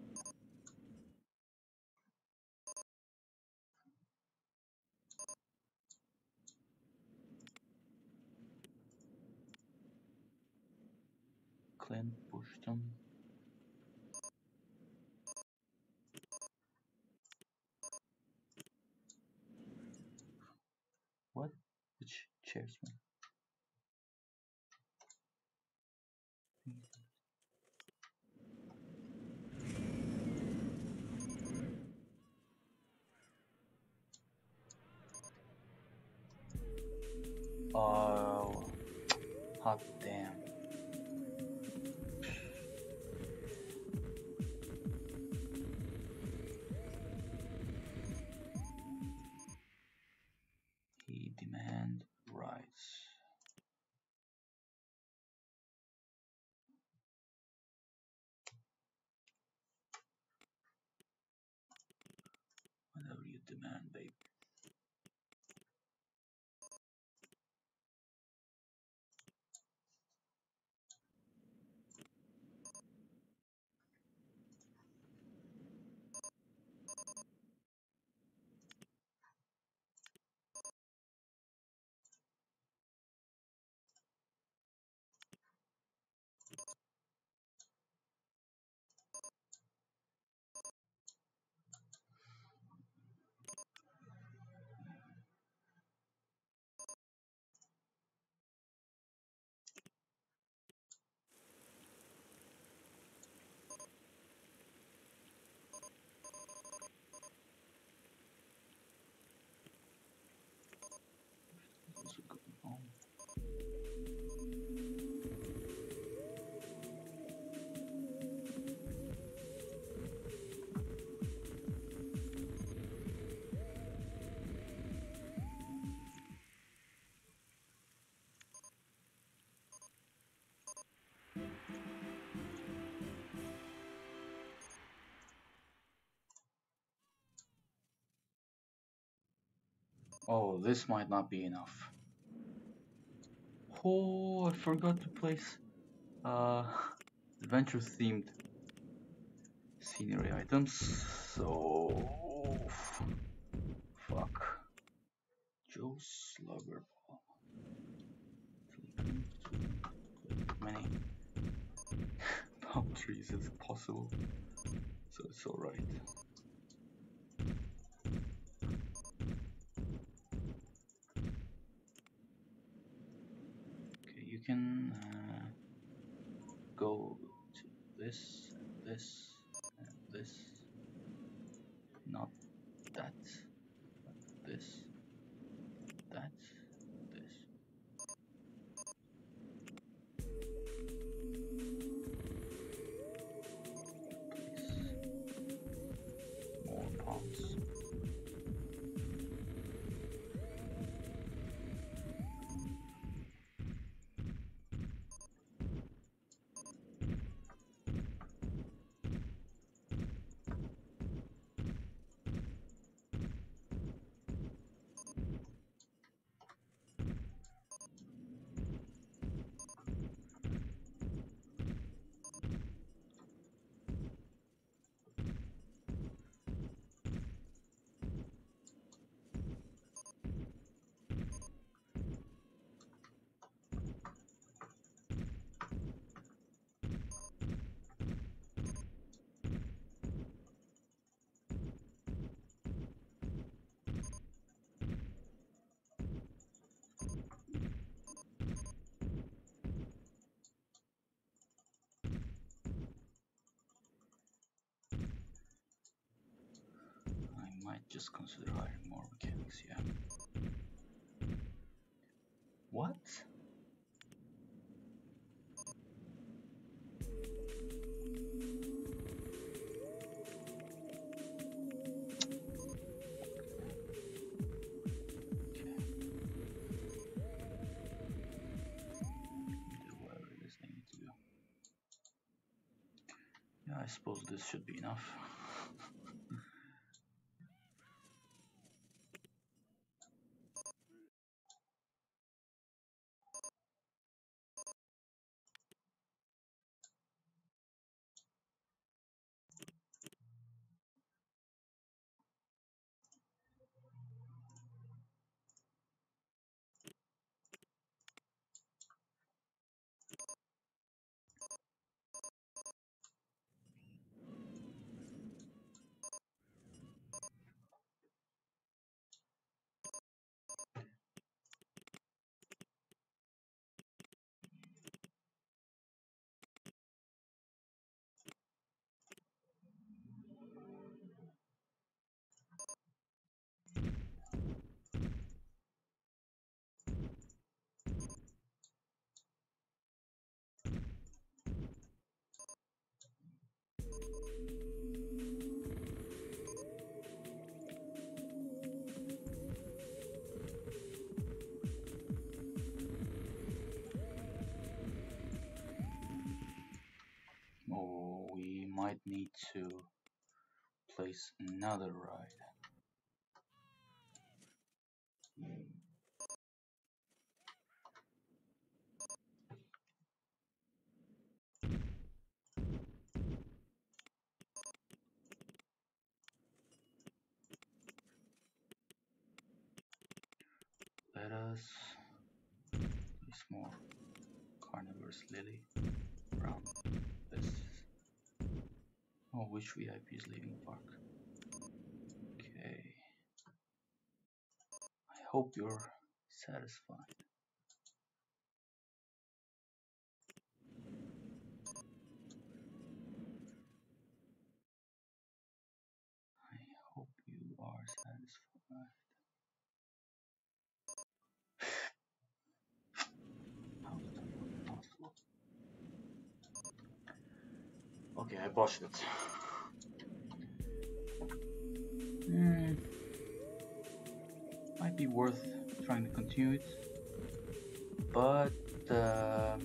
Speaker 2: Oh, this might not be enough. Oh, I forgot to place uh, adventure themed scenery items. So, fuck. Joe Slugger many palm trees as possible. So it's alright. Might just consider hiring more mechanics, yeah. What? I suppose this should be enough. Might need to place another ride. Let us place more carnivorous lily brown. This. Oh, which VIP is leaving park? Okay. I hope you're satisfied. I hope you are satisfied. How is that possible? Okay, I botched it. Hmm. Might be worth trying to continue it, but uh,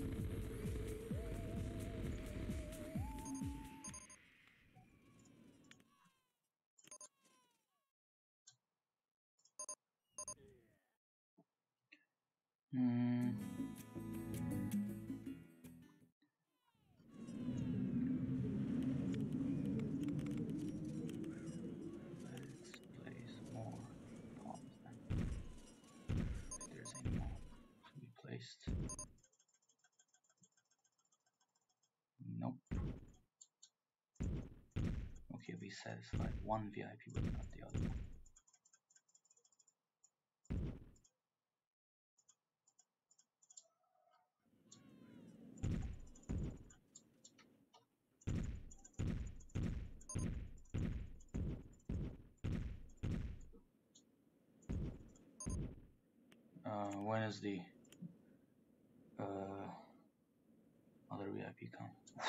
Speaker 2: one VIP but not the other one. Uh, when is the uh, other VIP come?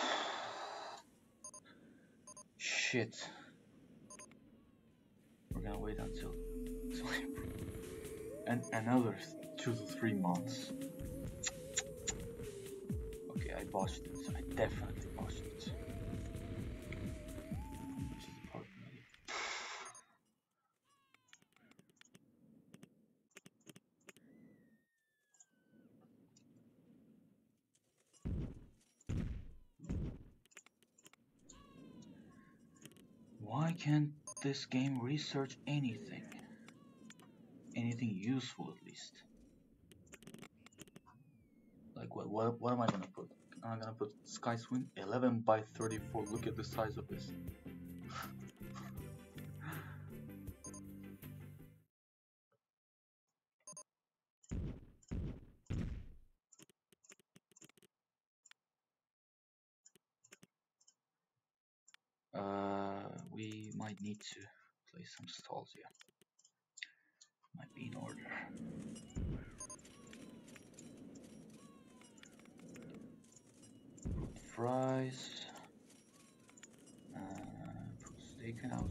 Speaker 2: Shit. And another two to three months. Okay, I botched it. I definitely botched it. Why can't this game research anything? Anything useful at least. Like what what what am I gonna put? I'm gonna put Sky Swing 11 by 34. Look at the size of this. Uh, we might need to place some stalls here. Might be in order. Fries. Uh, put steakhouse.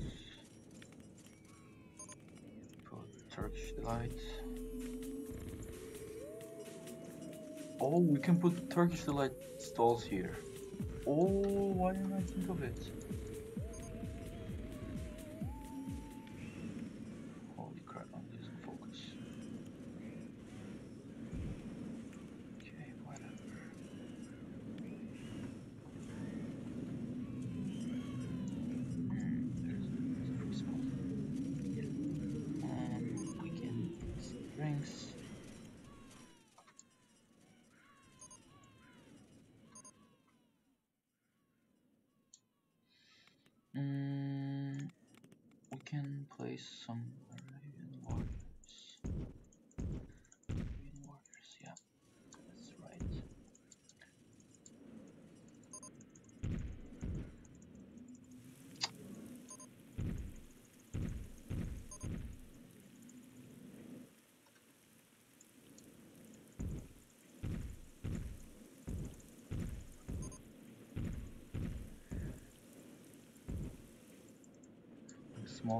Speaker 2: Put Turkish delight. Oh, we can put Turkish delight stalls here. Oh, why didn't I think of it?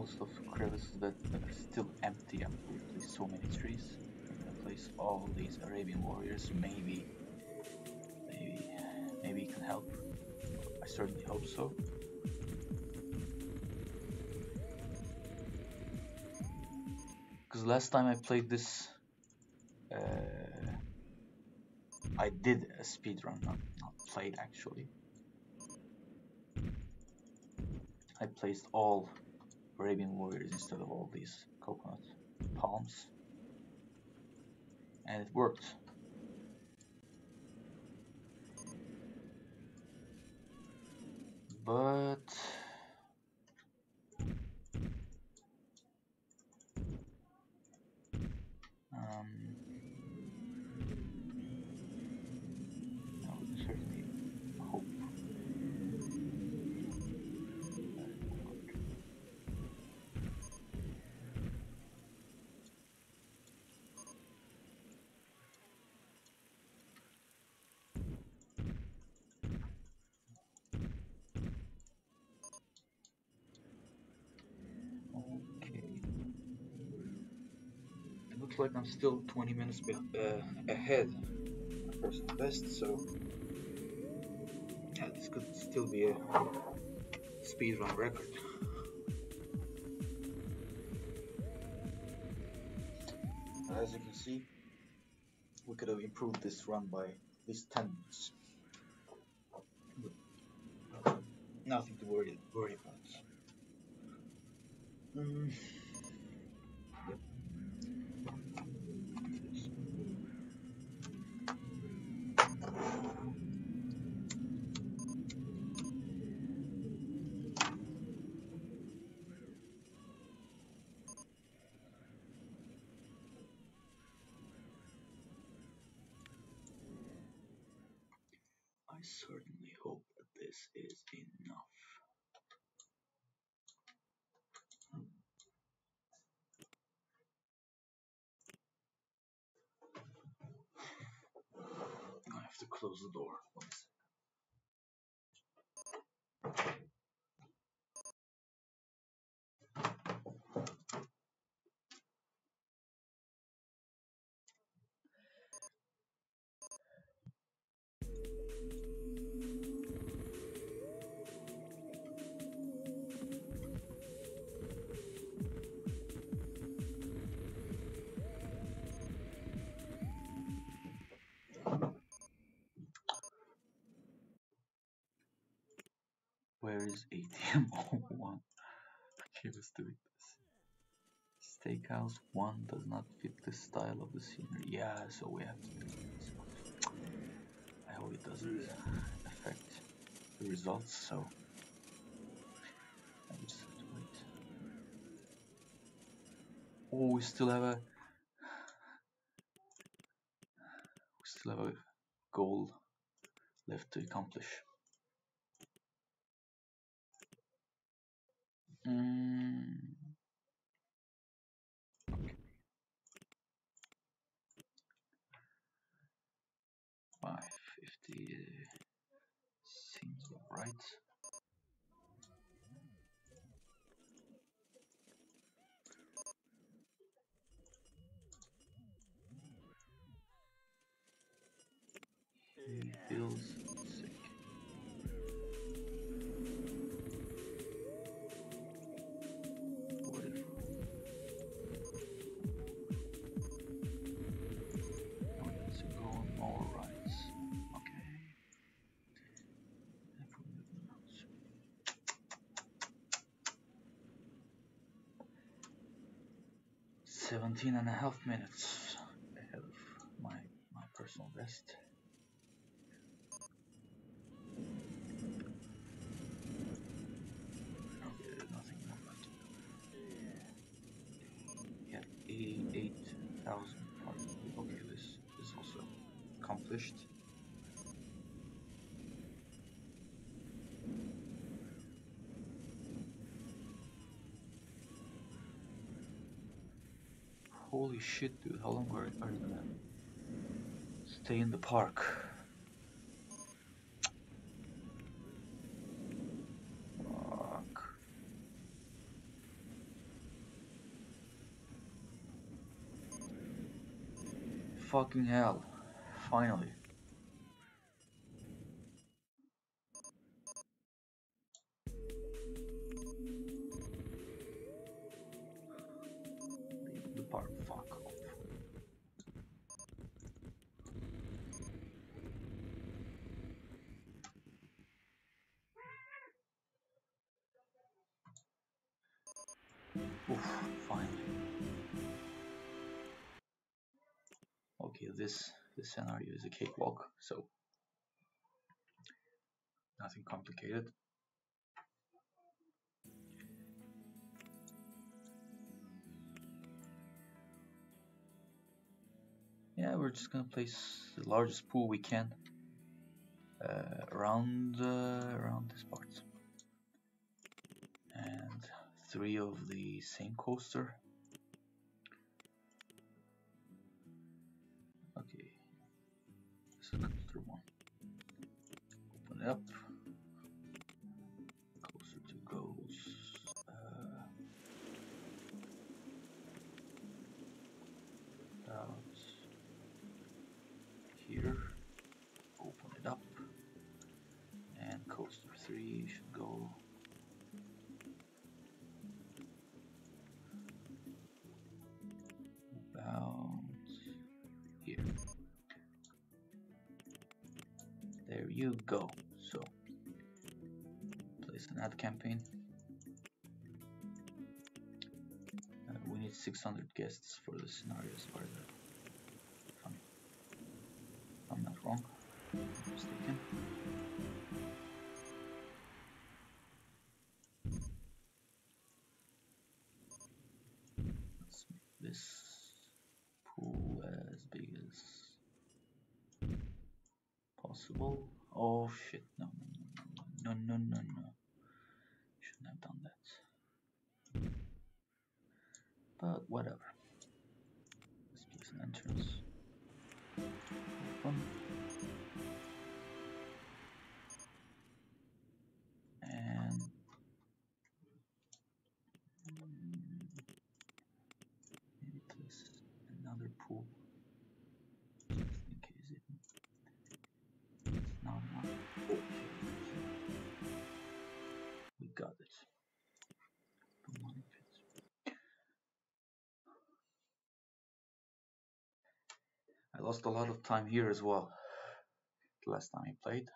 Speaker 2: Smallest of crevices that, are still empty. I'm with so many trees. Gonna place all these Arabian warriors. Maybe, maybe, maybe it can help. I certainly hope so. Because last time I played this, uh, I did a speed run, not, not played actually. I placed all Arabian warriors instead of all these coconut palms. And it worked. But um, I would certainly hope that it will work. Okay. It looks like I'm still 20 minutes uh, ahead of best, so yeah, this could still be a speedrun record. As you can see, we could have improved this run by at least 10 minutes. But nothing to worry, worry about. Where is ATM 01? Okay, let's do it. Steakhouse 1 does not fit the style of the scenery. Yeah, so we have to do this. I hope it doesn't affect the results, so I just have to wait. Oh, we still have a we still have a goal left to accomplish. Mm. Five fifty seems alright. 17 and a half minutes ahead of my, my personal best. Okay, nothing left. Yeah, 88,000. Okay, this is also accomplished. Holy shit, dude, how long are, you gonna stay in the park? Fuck. Fucking hell. Finally. This this scenario is a cakewalk, so nothing complicated. Yeah, we're just gonna place the largest pool we can uh, around uh, around this part, and three of the same coaster. Up. Coaster two goes. Uh, about here. Open it up. And coaster 3 should go. There you go. Ad campaign. Uh, we need 600 guests for the scenarios as far as I- I'm, I'm not wrong. Mistaken. Another pool just in case it it's not. We got it. The money pit. I lost a lot of time here as well. The last time I played.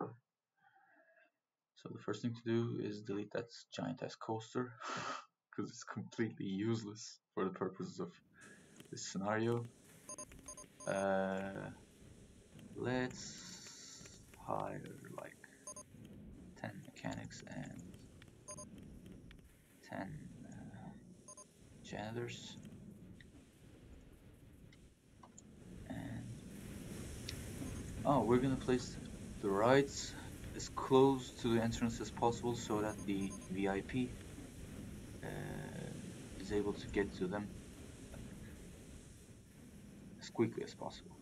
Speaker 2: So the first thing to do is delete that giant ass coaster because it's completely useless for the purposes of this scenario. Uh, let's hire like 10 mechanics and 10 uh, janitors. And oh, we're gonna place the rides as close to the entrance as possible so that the VIP uh, is able to get to them quickly as possible.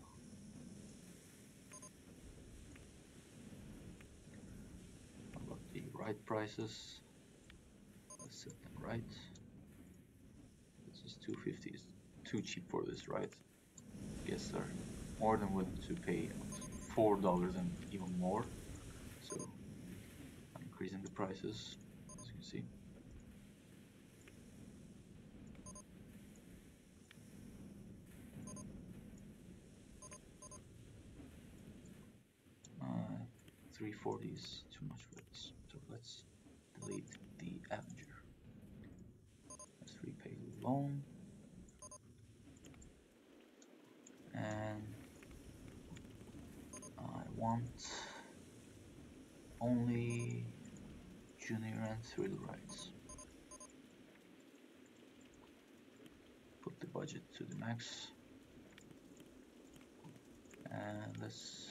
Speaker 2: About the ride prices? Let's set them right. This is 250 is too cheap for this ride. Yes, sir. more than willing to pay four dollars and even more. So I'm increasing the prices, 40s, too much words. So let's delete the Avenger. Let's repay the loan, And I want only junior and thrill rides. Put the budget to the max. And let's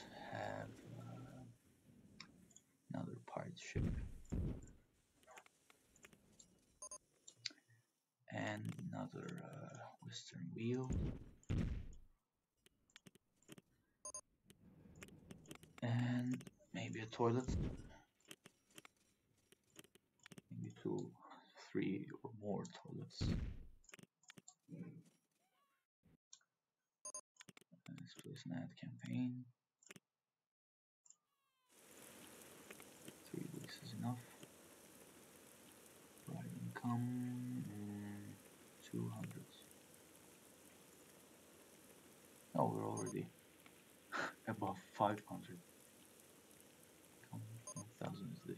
Speaker 2: another uh, western wheel. And maybe a toilet. Maybe two, three or more toilets. Let's place an ad campaign. Three weeks is enough. Right income, mm, 200. Oh, we're already above 500. Um, 1000 is the,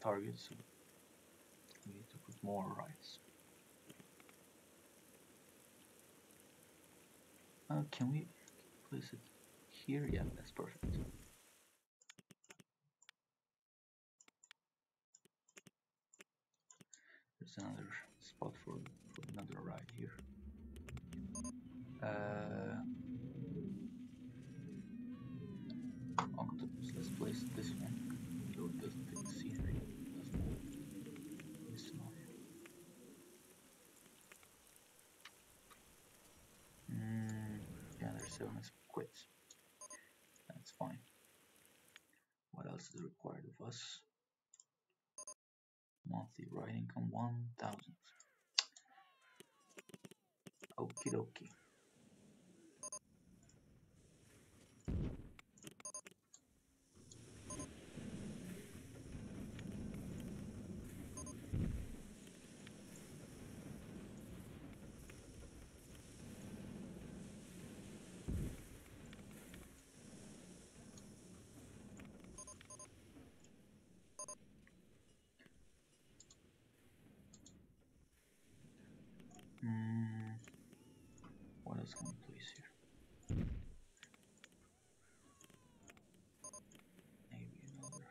Speaker 2: target, so we need to put more rights. Uh, can we place it here? Yeah, that's perfect. There's another spot for, for another ride here. Uh, Is required of us? Monthly ride income 1000. Okie dokie. Mm, place here? Maybe another.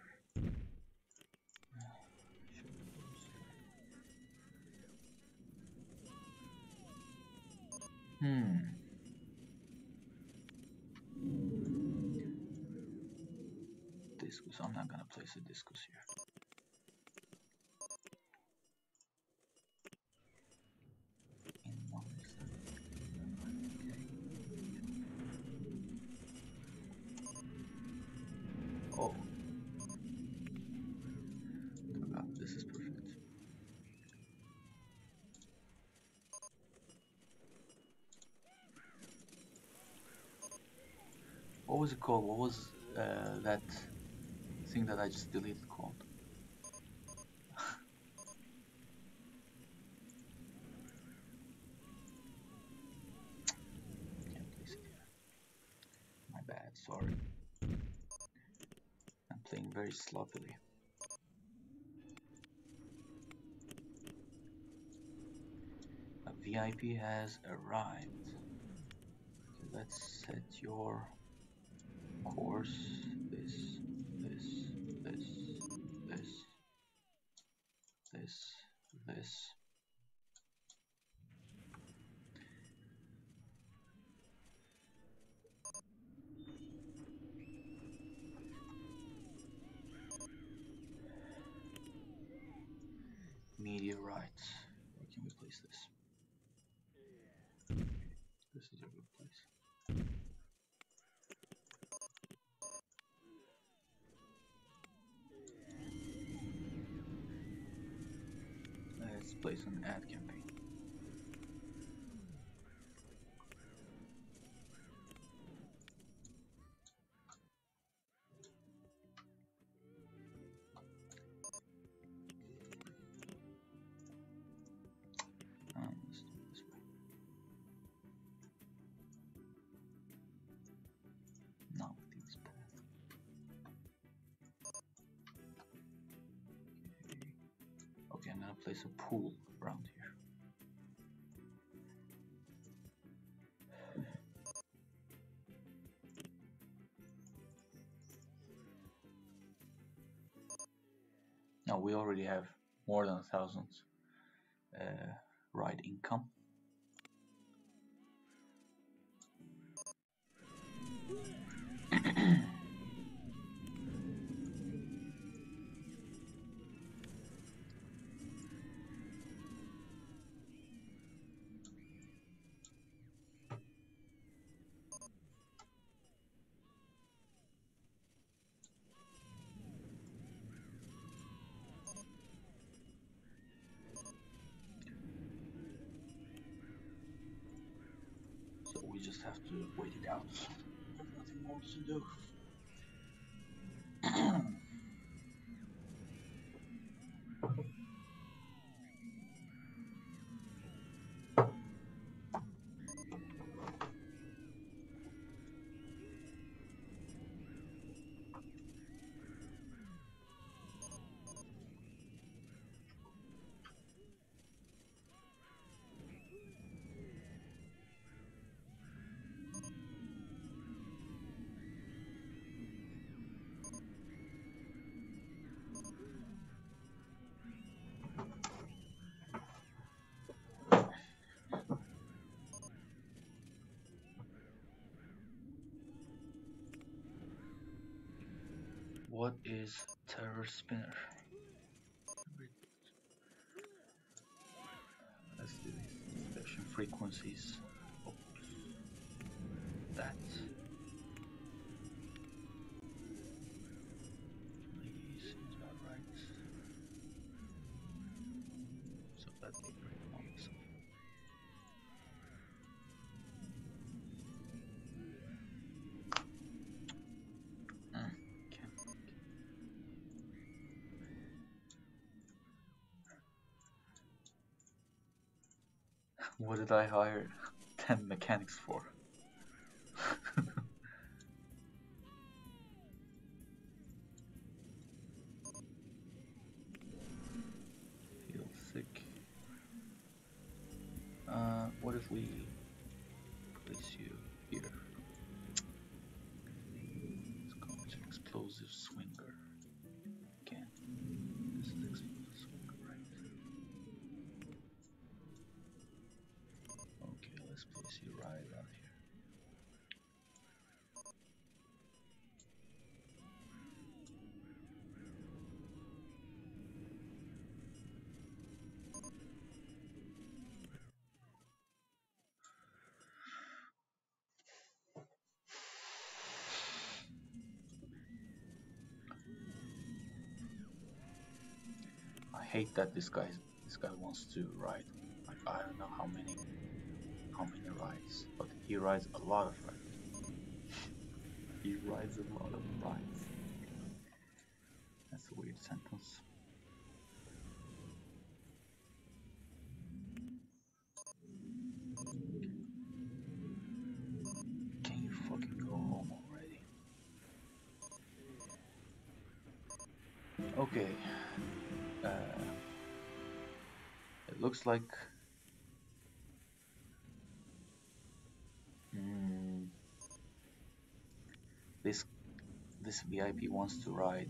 Speaker 2: Should here? Hmm. Discus. I'm not gonna place a discus here. Was it called? What was uh, that thing that I just deleted called? My bad, sorry. I'm playing very sloppily. A VIP has arrived. Let's set your course. This, this, this, this, this, this. Meteorites. Where can we place this? This is a good place. Let's place an ad campaign. place a pool around here. Now we already have more than thousands. Have to wait it out. Nothing more to do. What is Terror Spinner? Let's do this. Inspection frequencies. What did I hire 10 mechanics for? Hate that this guy this guy wants to ride. Like I don't know how many how many rides, but he rides a lot of rides. he rides a lot of rides. That's a weird sentence. Looks like mm, this this VIP wants to ride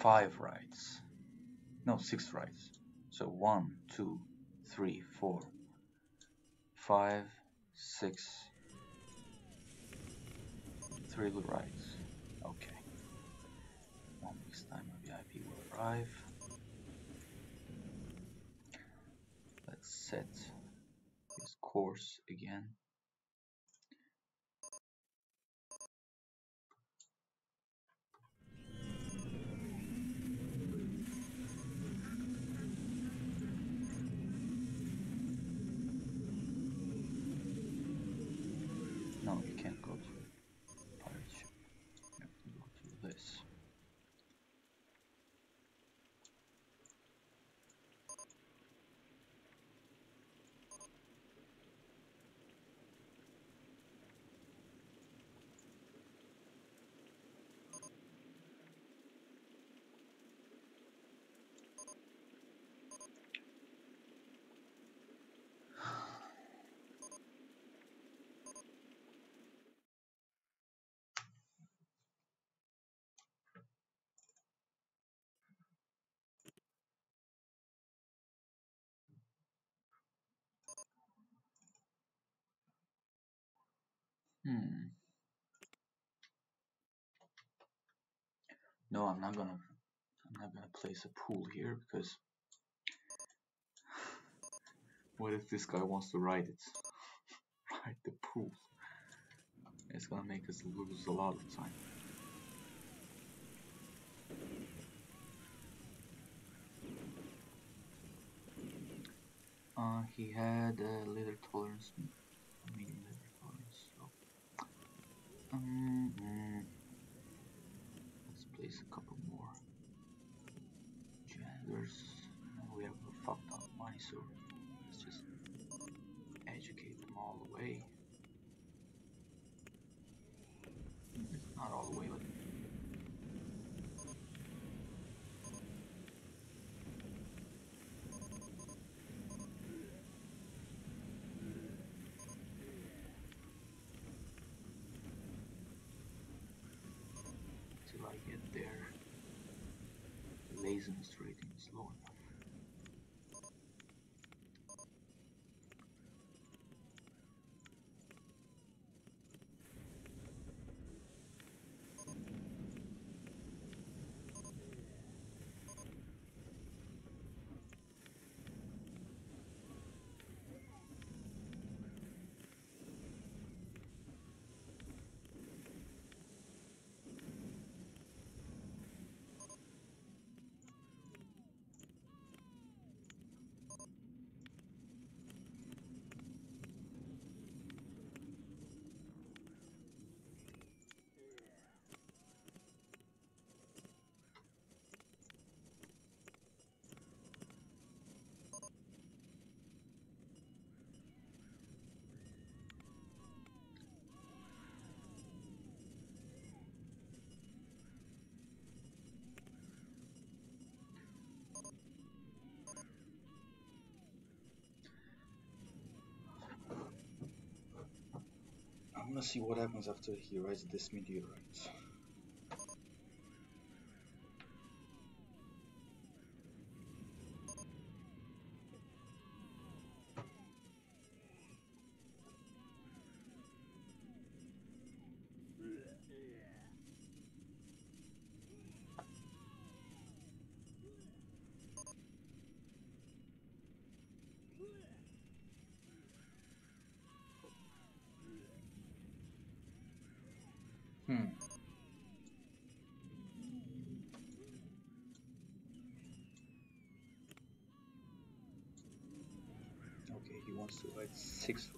Speaker 2: five rides. No, six rides. So one, two, three, four, five, six, three good rides. Okay. One week's time a VIP will arrive. Let's set his course again. Hmm. No, I'm not gonna. I'm not gonna place a pool here because. What if this guy wants to ride it? ride the pool. It's gonna make us lose a lot of time. Uh, he had a little tolerance, tolerance, so. Um, mm, let's place a couple more janitors. And we have a fucked up money, so let's just educate them all the way. Not all the way, but till I get there. The laziness rating gonna see what happens after he rides this meteorite. To ride six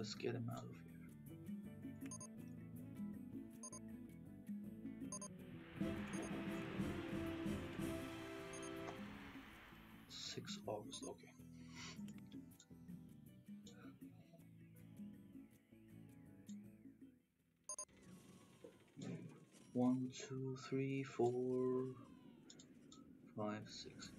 Speaker 2: let's get him out of here. Six August, okay. One, two, three, four, five, six.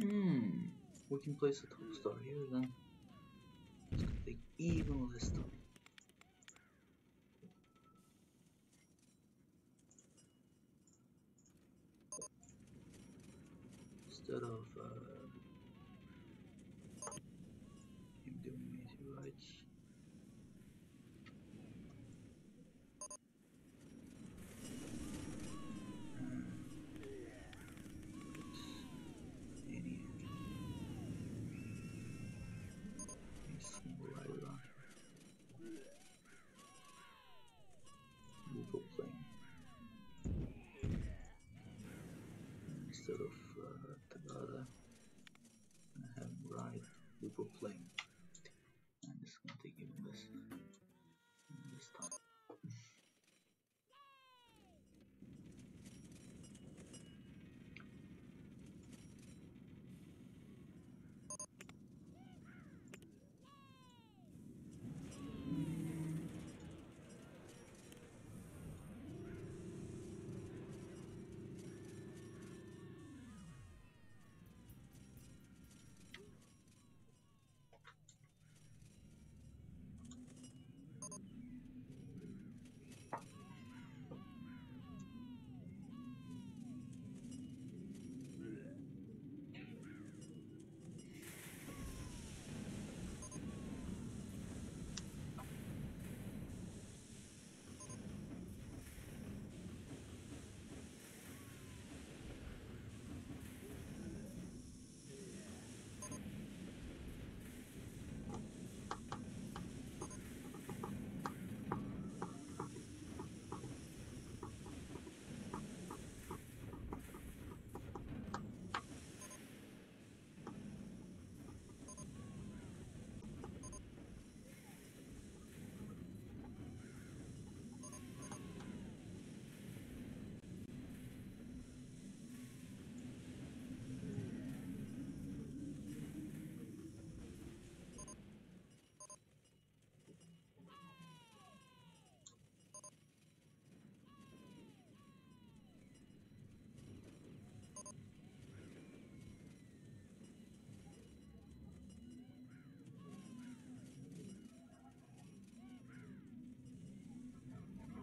Speaker 2: Hmm. We can place a top star here then. Let's go. take even less time. Instead of uh, him doing easy rights. Any any single rider on Google plane instead of uh, Tagada and have him ride Google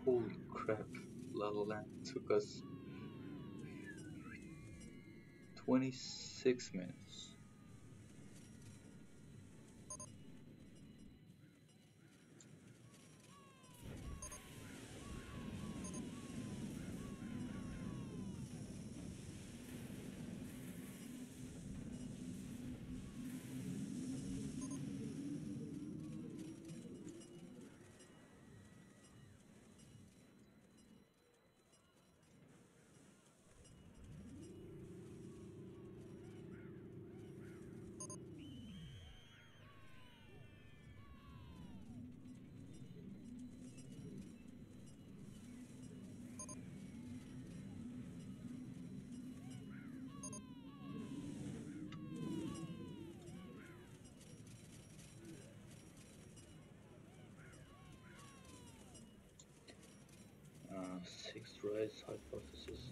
Speaker 2: Holy crap, La La Land took us 26 minutes. Sixth hypothesis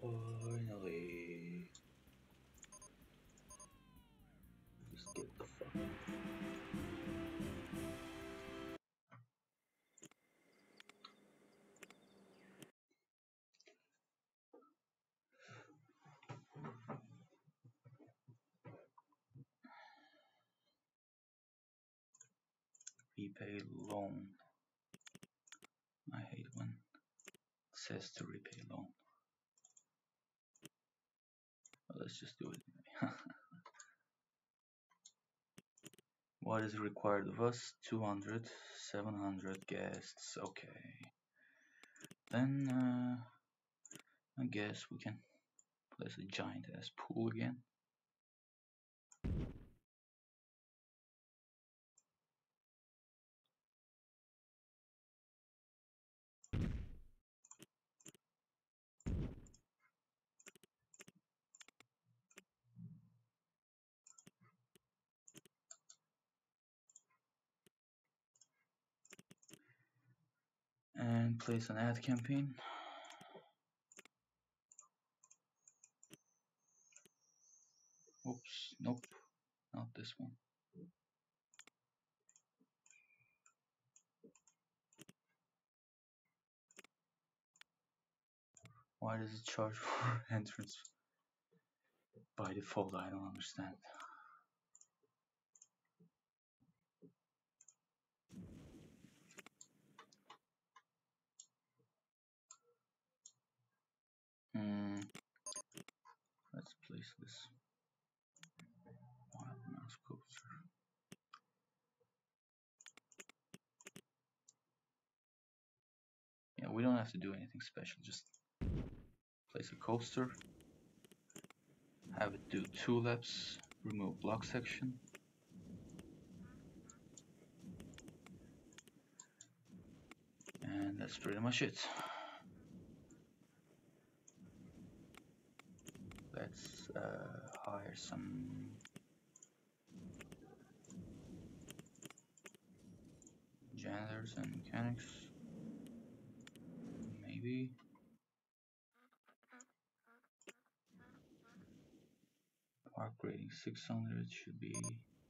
Speaker 2: Finally. Just get the fuck. repay loan. I hate when it says to repay loan. Let's just do it what is required of us? 200, 700 guests. Okay. Then uh, I guess we can place a giant ass pool again. Place an ad campaign. Oops, nope, not this one. Why does it charge for entrance by default? I don't understand. Hmm. Let's place this mouse coaster. Yeah, we don't have to do anything special, just place a coaster, have it do two laps, remove block section. And that's pretty much it. Let's uh, hire some janitors and mechanics. Maybe. Park rating 600 should be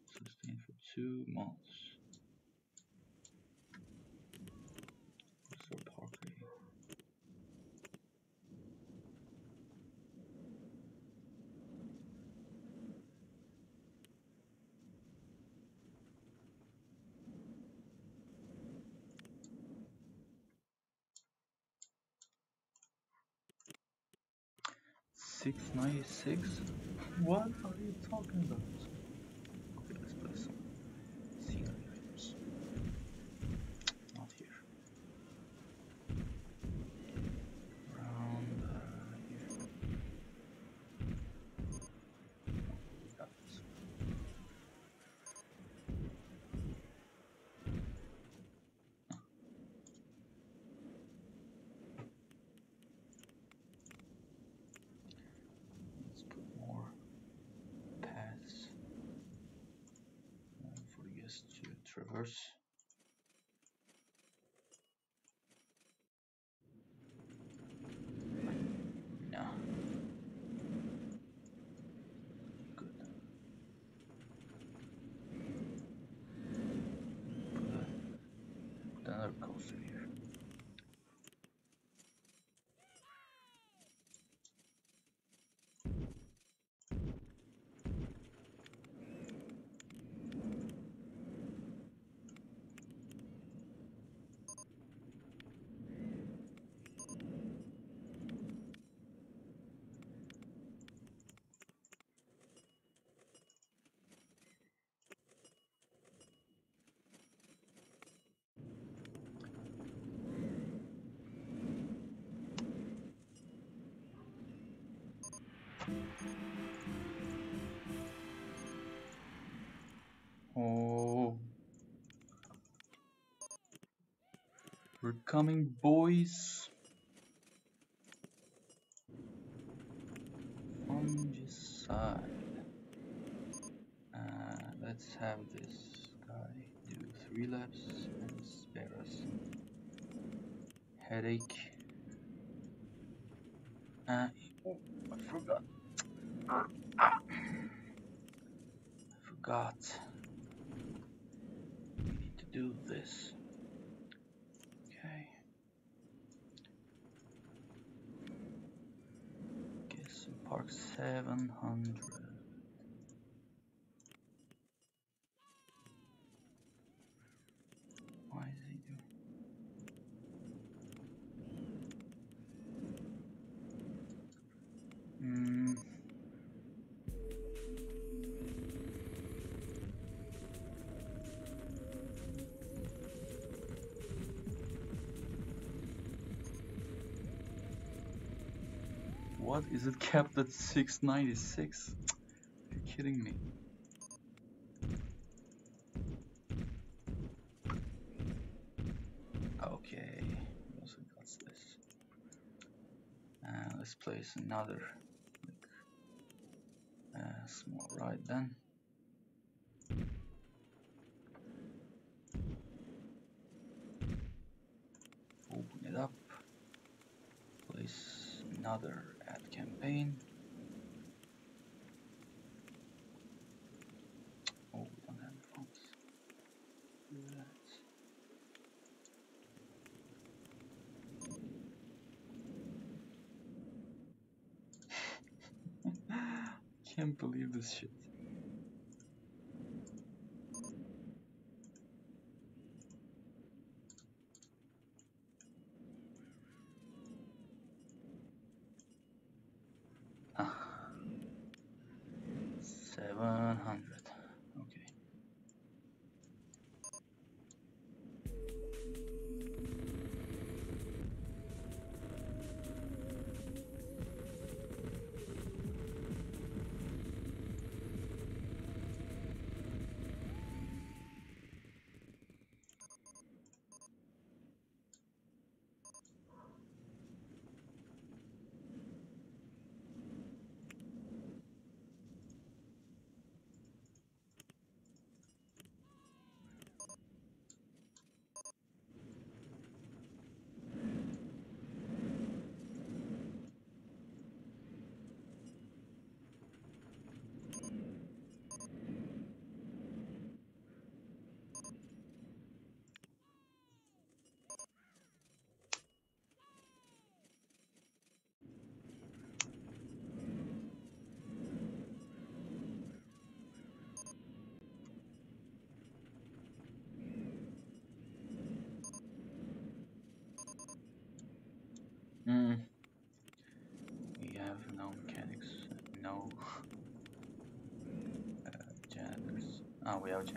Speaker 2: sustained for two months six? What are you talking about? Okay, let's play some scenery films. Not here. Around uh, here. We got this. Let's put more paths uh, for the guests to traverse. No. Good. Put, a, put another coaster here. Oh. We're coming, boys. Fungicide. Uh, let's have this guy do three laps and spare us headache. Uh, oh, I forgot. Ah, ah. I forgot. We need to do this. Okay. Guess park 700. What is it capped at 696? Are you kidding me? Okay, this. Uh, let's place another like, uh, small ride then. Open it up. Place another ad campaign. Oh, we don't have the fonts. Do that. Can't believe this shit. Ah. 700. Okay. Hmm. We have no mechanics, no uh, janitors. Ah, we janitors.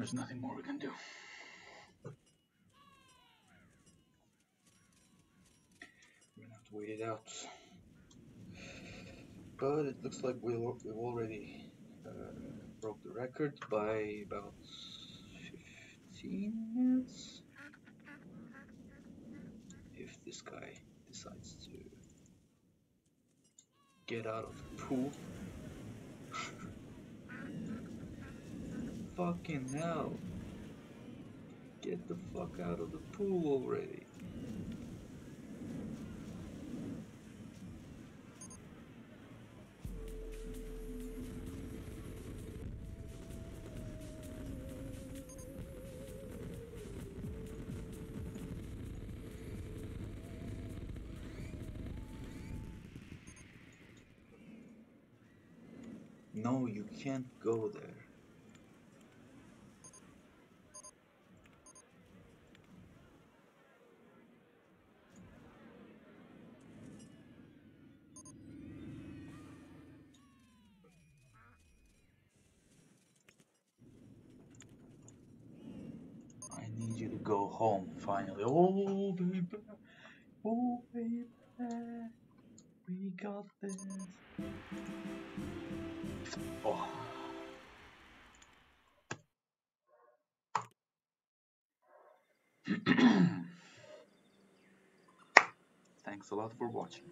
Speaker 2: There's nothing more we can do. We're gonna have to wait it out. But it looks like we'll, we've already uh, broke the record by about 15 minutes. If this guy decides to get out of the pool. Fucking hell. Out of the pool already. No, you can't go there. I need you to go home finally. Oh, baby. Oh, baby. We got this. Oh. Thanks a lot for watching.